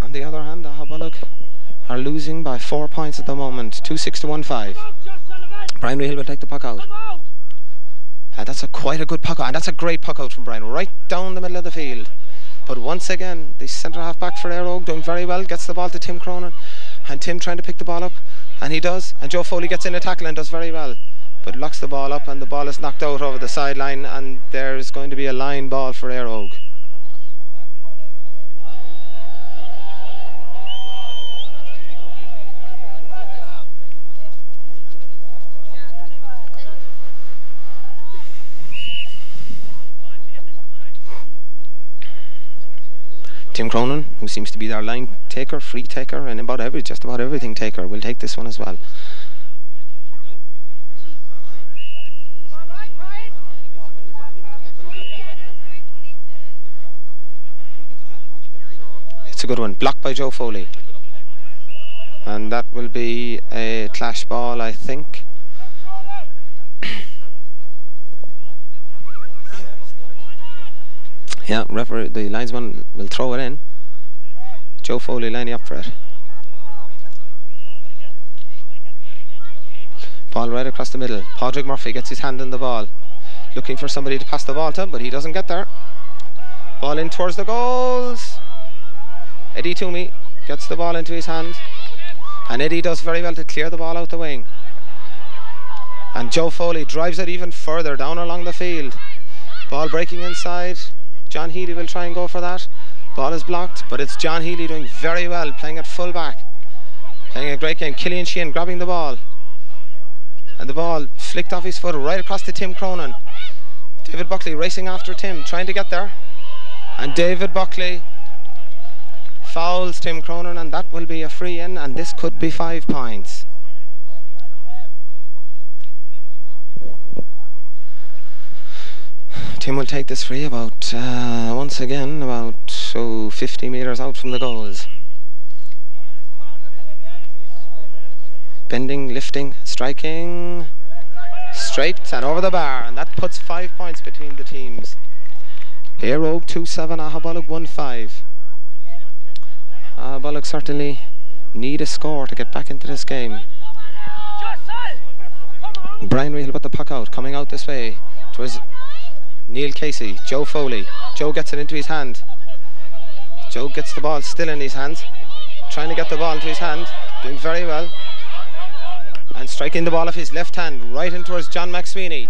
Speaker 1: on the other hand, Aghabullogue are losing by four points at the moment, 2-6 to 1-5. Brian Rehill will take the puck out. And that's a quite a good puck out, and that's a great puck out from Brian, right down the middle of the field. But once again, the centre half back for Óg doing very well, gets the ball to Tim Cronin, and Tim trying to pick the ball up, and he does, and Joe Foley gets in a tackle and does very well, but locks the ball up, and the ball is knocked out over the sideline, and there's going to be a line ball for Éire Tim Cronin, who seems to be their line taker, free taker, and about every just about everything taker, will take this one as well. It's a good one, blocked by Joe Foley. And that will be a clash ball, I think. [CLEARS THROAT] Yeah, referee, the linesman will throw it in. Joe Foley lining up for it. Ball right across the middle. Padraig Murphy gets his hand in the ball. Looking for somebody to pass the ball to, but he doesn't get there. Ball in towards the goals. Eddie Toomey gets the ball into his hand. And Eddie does very well to clear the ball out the wing. And Joe Foley drives it even further down along the field. Ball breaking inside. John Healy will try and go for that. Ball is blocked, but it's John Healy doing very well, playing at full back. Playing a great game. Killian Sheehan grabbing the ball. And the ball flicked off his foot right across to Tim Cronin. David Buckley racing after Tim, trying to get there. And David Buckley fouls Tim Cronin, and that will be a free in, and this could be five points. Tim will take this free about, uh, once again, about oh, 50 metres out from the goals. Bending, lifting, striking, straight and over the bar, and that puts five points between the teams. Éire Óg 2-7, Aghabullogue 1-5. Aghabullogue certainly need a score to get back into this game. Brian Rehill put the puck out, coming out this way. It was Neil Casey, Joe Foley. Joe gets it into his hand. Joe gets the ball still in his hand. Trying to get the ball into his hand. Doing very well. And striking the ball off his left hand right in towards John McSweeney.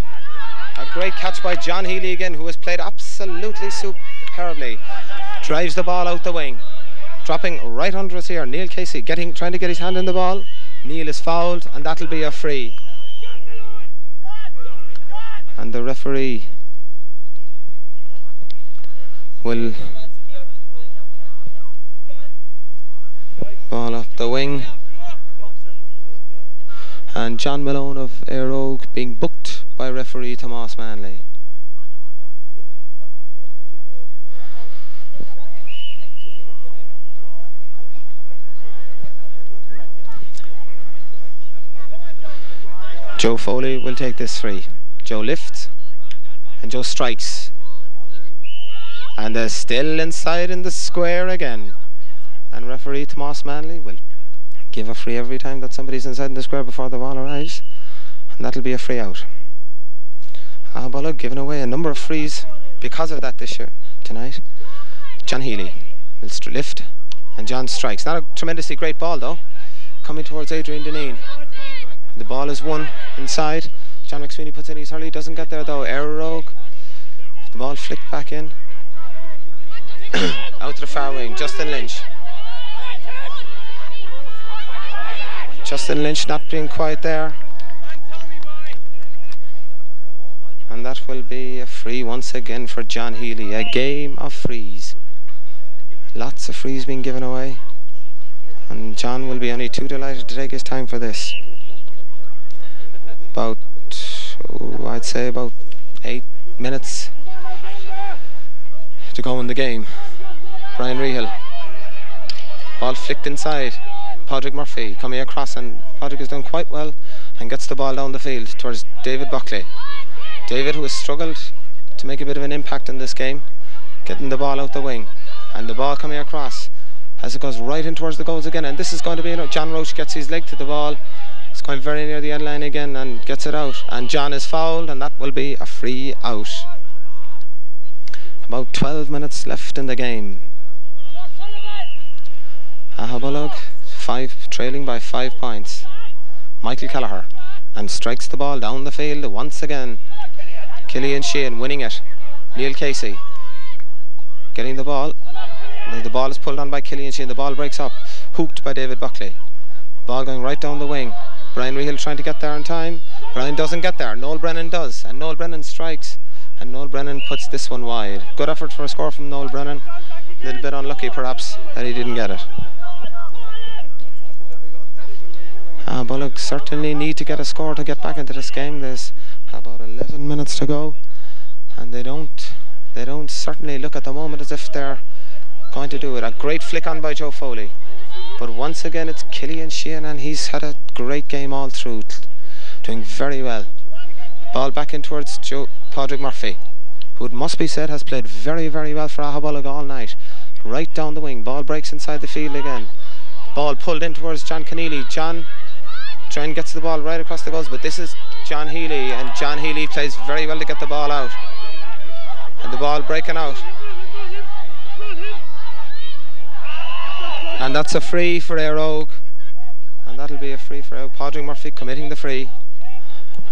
Speaker 1: A great catch by John Healy again, who has played absolutely superbly. Drives the ball out the wing. Dropping right under us here. Neil Casey getting trying to get his hand in the ball. Neil is fouled and that'll be a free. And the referee will ball up the wing and John Malone of Óg being booked by referee Tomas Manley. Joe Foley will take this free. Joe lifts and Joe strikes and they're still inside in the square again. And referee Tomas Manley will give a free every time that somebody's inside in the square before the ball arrives. And that'll be a free out. Aghabullogue giving away a number of frees because of that this year, tonight. John Healy will lift and John strikes. Not a tremendously great ball though. Coming towards Adrian Deneen. The ball is won inside. John McSweeney puts in his hurley, doesn't get there though. Éire Óg. The ball flicked back in. [CLEARS THROAT] Out to the far wing, Justin Lynch. Justin Lynch not being quite there. And that will be a free once again for John Healy. A game of frees. Lots of frees being given away. And John will be only too delighted to take his time for this. About, oh, I'd say about eight minutes to go in the game. Brian Rehill. Ball flicked inside. Padraig Murphy coming across and Padraig has done quite well and gets the ball down the field towards David Buckley. David who has struggled to make a bit of an impact in this game getting the ball out the wing and the ball coming across as it goes right in towards the goals again and this is going to be you know, John Roche gets his leg to the ball it's going very near the end line again and gets it out and John is fouled and that will be a free out about 12 minutes left in the game Aghabullogue five trailing by five points Michael Kelleher and strikes the ball down the field once again Killian Sheehan winning it Neil Casey getting the ball. The ball is pulled on by Killian Sheehan. The ball breaks up. Hooked by David Buckley. Ball going right down the wing. Brian Rehill trying to get there in time. Brian doesn't get there. Noel Brennan does. And Noel Brennan strikes. And Noel Brennan puts this one wide. Good effort for a score from Noel Brennan. A little bit unlucky perhaps that he didn't get it. Uh, Bullock certainly need to get a score to get back into this game. There's about 11 minutes to go. And they don't they don't certainly look at the moment as if they're going to do it. A great flick on by Joe Foley. But once again, it's Killian Sheehan, and he's had a great game all through, doing very well. Ball back in towards Joe Padraig Murphy, who it must be said has played very, very well for Aghabullogue all night. Right down the wing, ball breaks inside the field again. Ball pulled in towards John Keneally. John John gets the ball right across the goals, but this is John Healy, and John Healy plays very well to get the ball out and the ball breaking out. And that's a free for Éire Óg. And that'll be a free for Éire Padraig Murphy committing the free.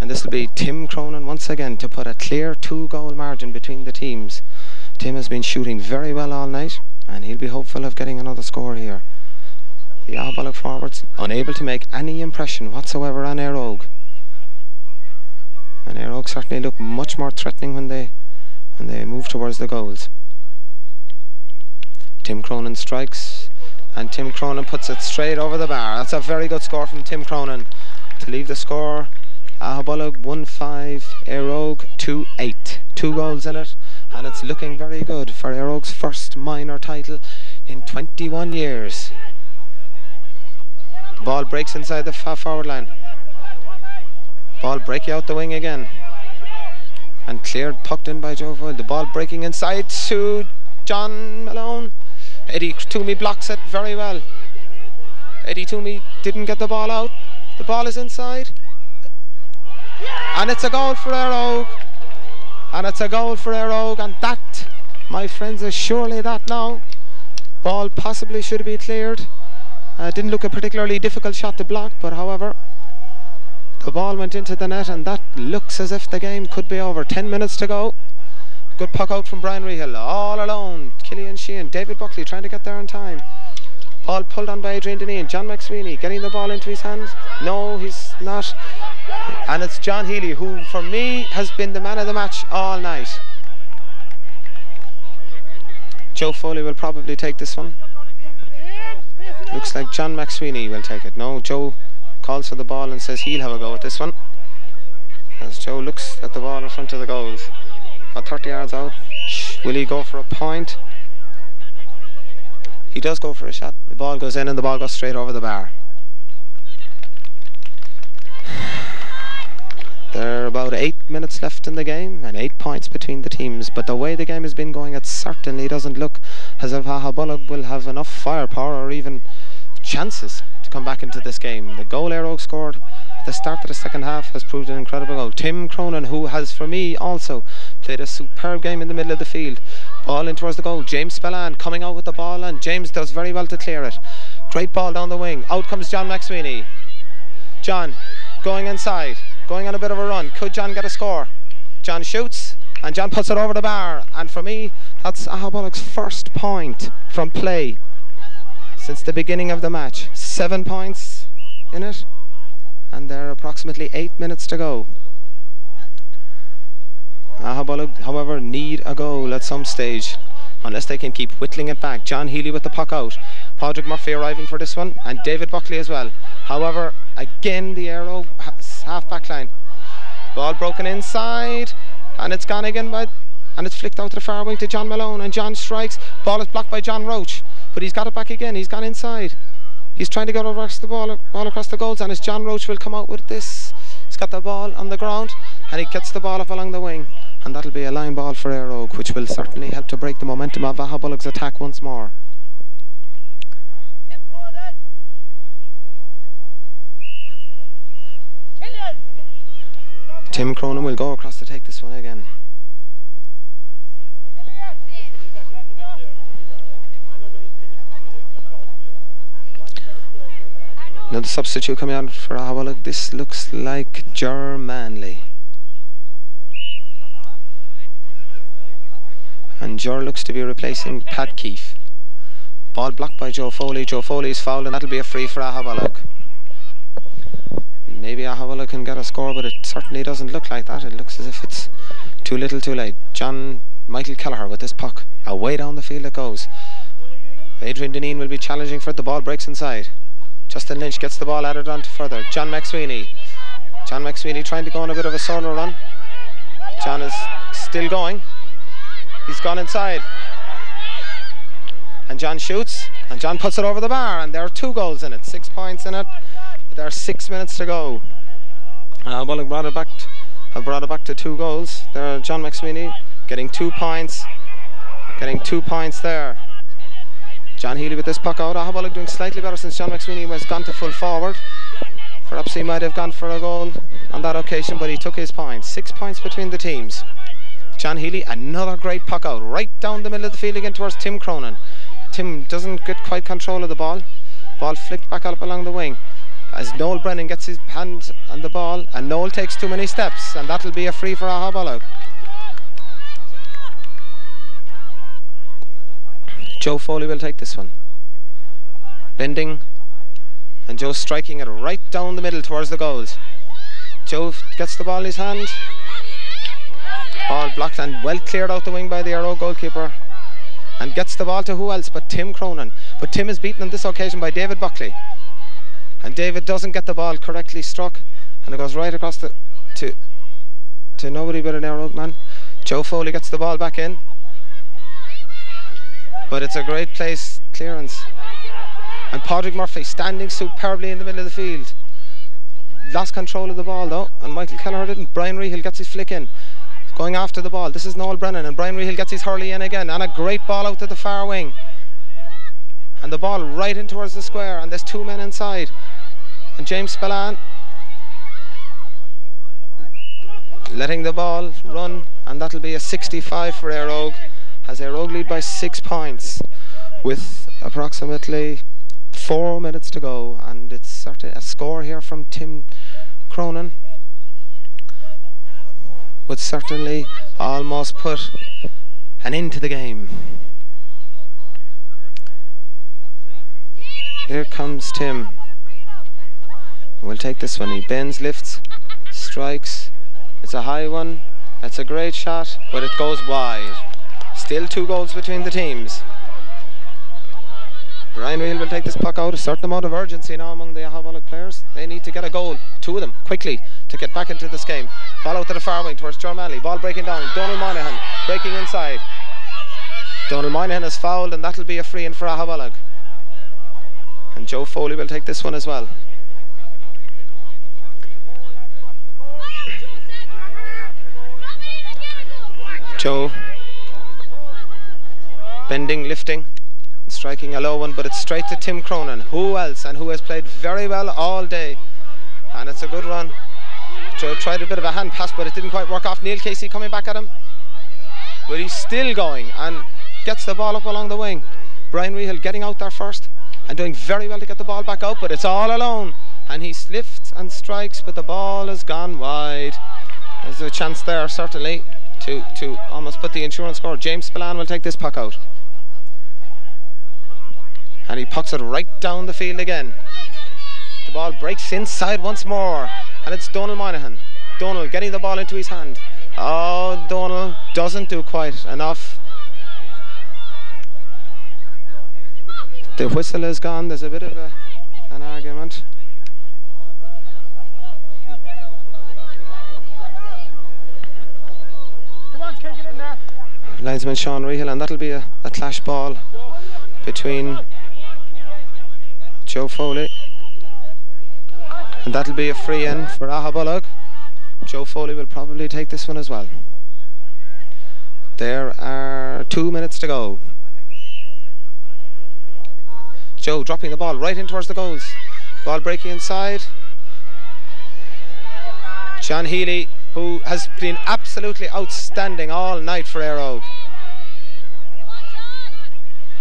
Speaker 1: And this will be Tim Cronin once again to put a clear two goal margin between the teams. Tim has been shooting very well all night and he'll be hopeful of getting another score here. The Aghabullogue forwards unable to make any impression whatsoever on Éire Óg. And Éire Óg certainly look much more threatening when they and they move towards the goals. Tim Cronin strikes and Tim Cronin puts it straight over the bar. That's a very good score from Tim Cronin to leave the score. Aghabullogue 1-5, Éire Óg 2-8. Two goals in it and it's looking very good for Éire Óg's first minor title in 21 years. Ball breaks inside the forward line. Ball breaking out the wing again and cleared, pucked in by Joe Foley. The ball breaking inside to John Malone. Eddie Toomey blocks it very well. Eddie Toomey didn't get the ball out. The ball is inside. And it's a goal for Éire Óg. And it's a goal for Éire Óg. And that, my friends, is surely that now. Ball possibly should be cleared. Uh, didn't look a particularly difficult shot to block, but however, the ball went into the net and that looks as if the game could be over. 10 minutes to go. Good puck out from Brian Rehill. All alone. Killian Sheehan. David Buckley trying to get there in time. Ball pulled on by Adrian Deneen. John McSweeney getting the ball into his hands. No, he's not. And it's John Healy who, for me, has been the man of the match all night. Joe Foley will probably take this one. Looks like John McSweeney will take it. No, Joe calls for the ball and says he'll have a go at this one. As Joe looks at the ball in front of the goals. About 30 yards out. Will he go for a point? He does go for a shot. The ball goes in and the ball goes straight over the bar. There are about eight minutes left in the game and eight points between the teams. But the way the game has been going, it certainly doesn't look as if Aghabullogue will have enough firepower or even chances to come back into this game. The goal Óg scored at the start of the second half has proved an incredible goal. Tim Cronin, who has for me also played a superb game in the middle of the field. Ball in towards the goal. James Spillane coming out with the ball and James does very well to clear it. Great ball down the wing. Out comes John McSweeney. John going inside, going on a bit of a run. Could John get a score? John shoots and John puts it over the bar. And for me, that's Aghabullogue's first point from play since the beginning of the match. Seven points in it, and there are approximately eight minutes to go. Uh, Aghabullogue, however, need a goal at some stage, unless they can keep whittling it back. John Healy with the puck out. Padraig Murphy arriving for this one, and David Buckley as well. However, again, the Éire half back line. Ball broken inside. And it's gone again by and it's flicked out to the far wing to John Malone and John strikes. Ball is blocked by John Roach. But he's got it back again. He's gone inside. He's trying to get across the ball, ball across the goals, and it's John Roach will come out with this. He's got the ball on the ground, and he gets the ball up along the wing, and that'll be a line ball for Óg, which will certainly help to break the momentum of Aghabullogue's attack once more. Tim Cronin will go across to take this one again. Another substitute coming on for Aghabullogue. This looks like Germanley. And Jor looks to be replacing Pat Keefe. Ball blocked by Joe Foley. Joe Foley's fouled and that'll be a free for Aghabullogue. Maybe Aghabullogue can get a score but it certainly doesn't look like that. It looks as if it's too little too late. John Michael Kelleher with this puck. Away down the field it goes. Adrian Deneen will be challenging for it. The ball breaks inside. Justin Lynch gets the ball added on to further. John McSweeney. John McSweeney trying to go on a bit of a solo run. John is still going. He's gone inside. And John shoots. And John puts it over the bar. And there are two goals in it. Six points in it. But there are six minutes to go. Uh, well, brought it back. have brought it back to two goals. There, John McSweeney getting two points. Getting two points there. John Healy with this puck out. Aghabullogue doing slightly better since John McSweeney has gone to full forward. Perhaps he might have gone for a goal on that occasion, but he took his point. Six points between the teams. John Healy, another great puck out, right down the middle of the field again towards Tim Cronin. Tim doesn't get quite control of the ball. Ball flicked back up along the wing. As Noel Brennan gets his hand on the ball, and Noel takes too many steps, and that'll be a free for Aghabullogue. Joe Foley will take this one. Bending and Joe striking it right down the middle towards the goals. Joe gets the ball in his hand. Ball blocked and well cleared out the wing by the Éire goalkeeper. And gets the ball to who else but Tim Cronin. But Tim is beaten on this occasion by David Buckley. And David doesn't get the ball correctly struck. And it goes right across the to to nobody but an Éire man. Joe Foley gets the ball back in. But it's a great place clearance. And Padraig Murphy standing superbly in the middle of the field. Lost control of the ball though, and Michael Kelleher didn't. Brian Rehill gets his flick in. Going after the ball. This is Noel Brennan, and Brian Rehill gets his hurley in again. And a great ball out to the far wing. And the ball right in towards the square, and there's two men inside. And James Spillane letting the ball run, and that'll be a 65 for Éire as has lead by six points with approximately four minutes to go and it's a score here from Tim Cronin would certainly almost put an end to the game. Here comes Tim. We'll take this one. He bends, lifts, strikes. It's a high one. That's a great shot, but it goes wide. Still two goals between the teams. Brian Rehill will take this puck out. A certain amount of urgency now among the Aghabullogue players. They need to get a goal, two of them, quickly, to get back into this game. Ball out to the far wing towards John Manley. Ball breaking down. Donald Moynihan breaking inside. Donald Moynihan is fouled, and that'll be a free in for Aghabullogue. And Joe Foley will take this one as well. Joe bending, lifting, striking a low one, but it's straight to Tim Cronin. Who else? And who has played very well all day. And it's a good run. Joe tried a bit of a hand pass, but it didn't quite work off. Neil Casey coming back at him. But he's still going and gets the ball up along the wing. Brian Rehill getting out there first and doing very well to get the ball back out, but it's all alone. And he lifts and strikes, but the ball has gone wide. There's a chance there, certainly, to, to almost put the insurance score. James Spillane will take this puck out and he pucks it right down the field again. The ball breaks inside once more, and it's Donald Moynihan. Donald getting the ball into his hand. Oh, Donald doesn't do quite enough. The whistle is gone. There's a bit of a, an argument. linesman Sean Rehill, and that'll be a, a clash ball between Joe Foley. And that'll be a free in for Aghabullogue. Joe Foley will probably take this one as well. There are two minutes to go. Joe dropping the ball right in towards the goals. Ball breaking inside. John Healy, who has been absolutely outstanding all night for Óg.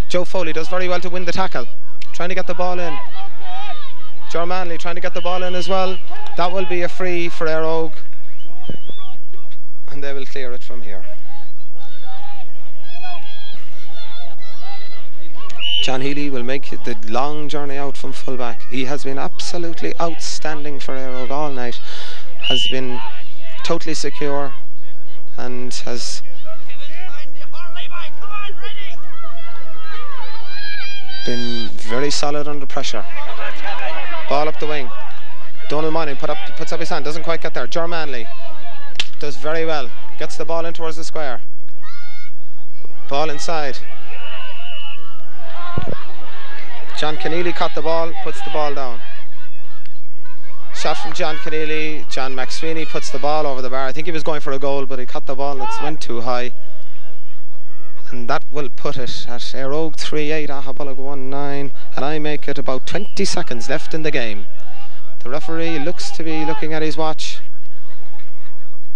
Speaker 1: Joe Foley does very well to win the tackle, trying to get the ball in. Joe Manley trying to get the ball in as well. That will be a free for Óg. And they will clear it from here. John Healy will make the long journey out from fullback. He has been absolutely outstanding for Óg all night. Has been totally secure and has been very solid under pressure. Ball up the wing. Donald Moynihan put up, puts up his hand, doesn't quite get there. Jar Manley does very well. Gets the ball in towards the square. Ball inside. John Keneally caught the ball, puts the ball down. Shot from John Keneally. John McSweeney puts the ball over the bar. I think he was going for a goal, but he cut the ball it went too high. And that will put it at Éire Óg 3 8, Aghabullogue 1 9. And I make it about 20 seconds left in the game. The referee looks to be looking at his watch.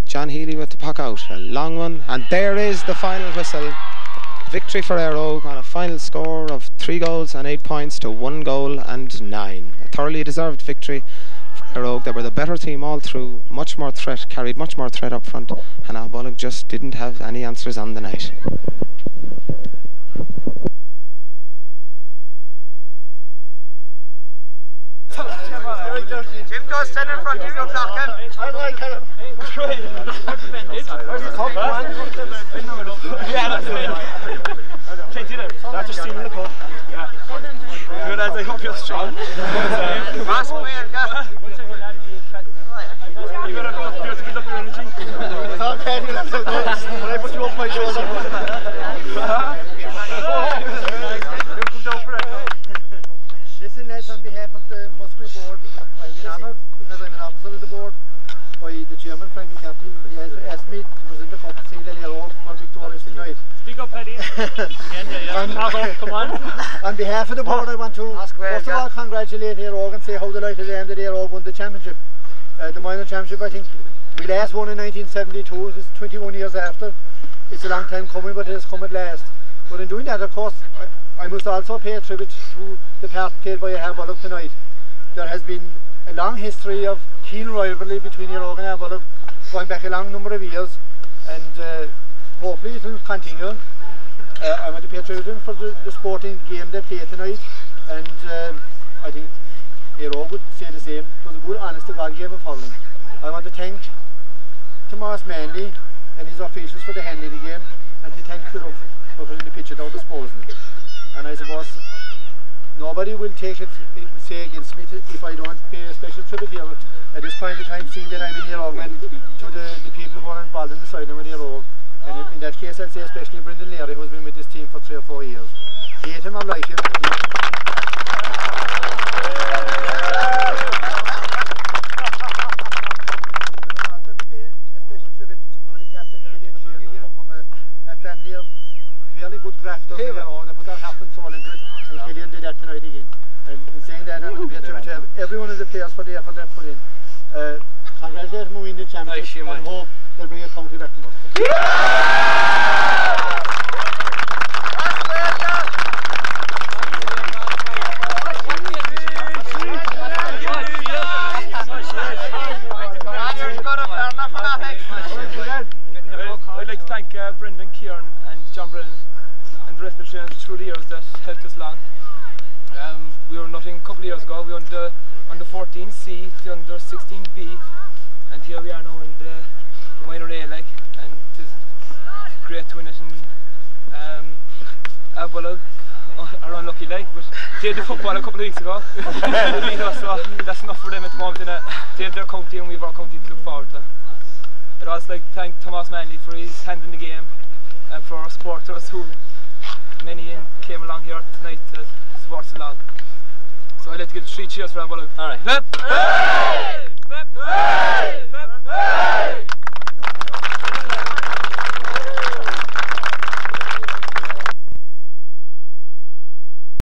Speaker 1: John Healy with the puck out. A long one. And there is the final whistle victory for Óg on a final score of three goals and eight points to one goal and nine. A thoroughly deserved victory Éire They were the better team all through, much more threat, carried much more threat up front, and Aghabullogue just didn't have any answers on the night.
Speaker 2: Jim goes stand in front of you, Clarkin. I like it. Where's the cup, man? Yeah, that's it. Can't do that. That's just stealing the cup. Yeah. Good as I hope you're strong. Pass away and go. You gotta go up here to build up your energy. Okay, when I put you off my shoulder. Come down for that.
Speaker 3: Listen, lads, on behalf of the Muskerry board, I've been honoured because I'm an officer of the board by the chairman, Frank Captain. He has asked me to present the cup to St. Delia Road for victorious tonight.
Speaker 2: Speak up, Paddy. [LAUGHS]
Speaker 3: On-
Speaker 2: Talk up, come on. [LAUGHS]
Speaker 3: On behalf of the board, I want to
Speaker 2: Ask
Speaker 3: first of
Speaker 2: yeah.
Speaker 3: all congratulate Éire Óg and say how delighted I am that Éire Óg won the championship. Uh, the minor championship, I think, we last won in 1972, it's 21 years after. It's a long time coming, but it has come at last. But in doing that, of course, I, I must also pay a tribute to the part played by Aghabullogue tonight. There has been a long history of keen rivalry between Óg and Aghabullogue, going back a long number of years, and uh, hopefully it will continue. Uh, I want to pay tribute for the, the sporting game they played tonight, and um, I think Aero would say the same. It was a good, honest to God game of hurling. I want to thank Tomas Manley and his officials for the handling of the game, and to thank Kirov for putting the pitch at our disposal. And I suppose nobody will take it, say against me if I don't pay a special tribute here at this point in time, seeing that I'm in Aero and to the, the people who are involved in the side with Aero. And in, in that case, I'd say especially Brendan Leary, who's been with this team for three or four years. Hate him or like him. Also to pay a special tribute to the captain, Killian Sheehan, from a, a family of fairly good grafters, you know, they put their heart and soul into it, and Killian did that tonight again. And in saying that, I want to pay a tribute to every one of the players for the effort they've put in. Uh, congratulate them on winning the championship, and hope they'll bring a county back to Muskerry.
Speaker 2: I'd like to thank uh, Brendan, Kieran and John Brennan and the rest of the trainers through the years that helped us along. Um, we were nothing a couple of years ago, we were on the, the 14C, the under 16B and here we are now in the, minor A like and it is great to win it and um, Aghabullogue are unlucky like but they had the football a couple of weeks ago [LAUGHS] [LAUGHS] beat us, so that's enough for them at the moment and uh, they have their county and we have our county to look forward to. I'd also like to thank Thomas Manley for his hand in the game and for our supporters who many in came along here tonight uh, to support us along. So I'd like to give three cheers for our bullock.
Speaker 4: Alright. Hey!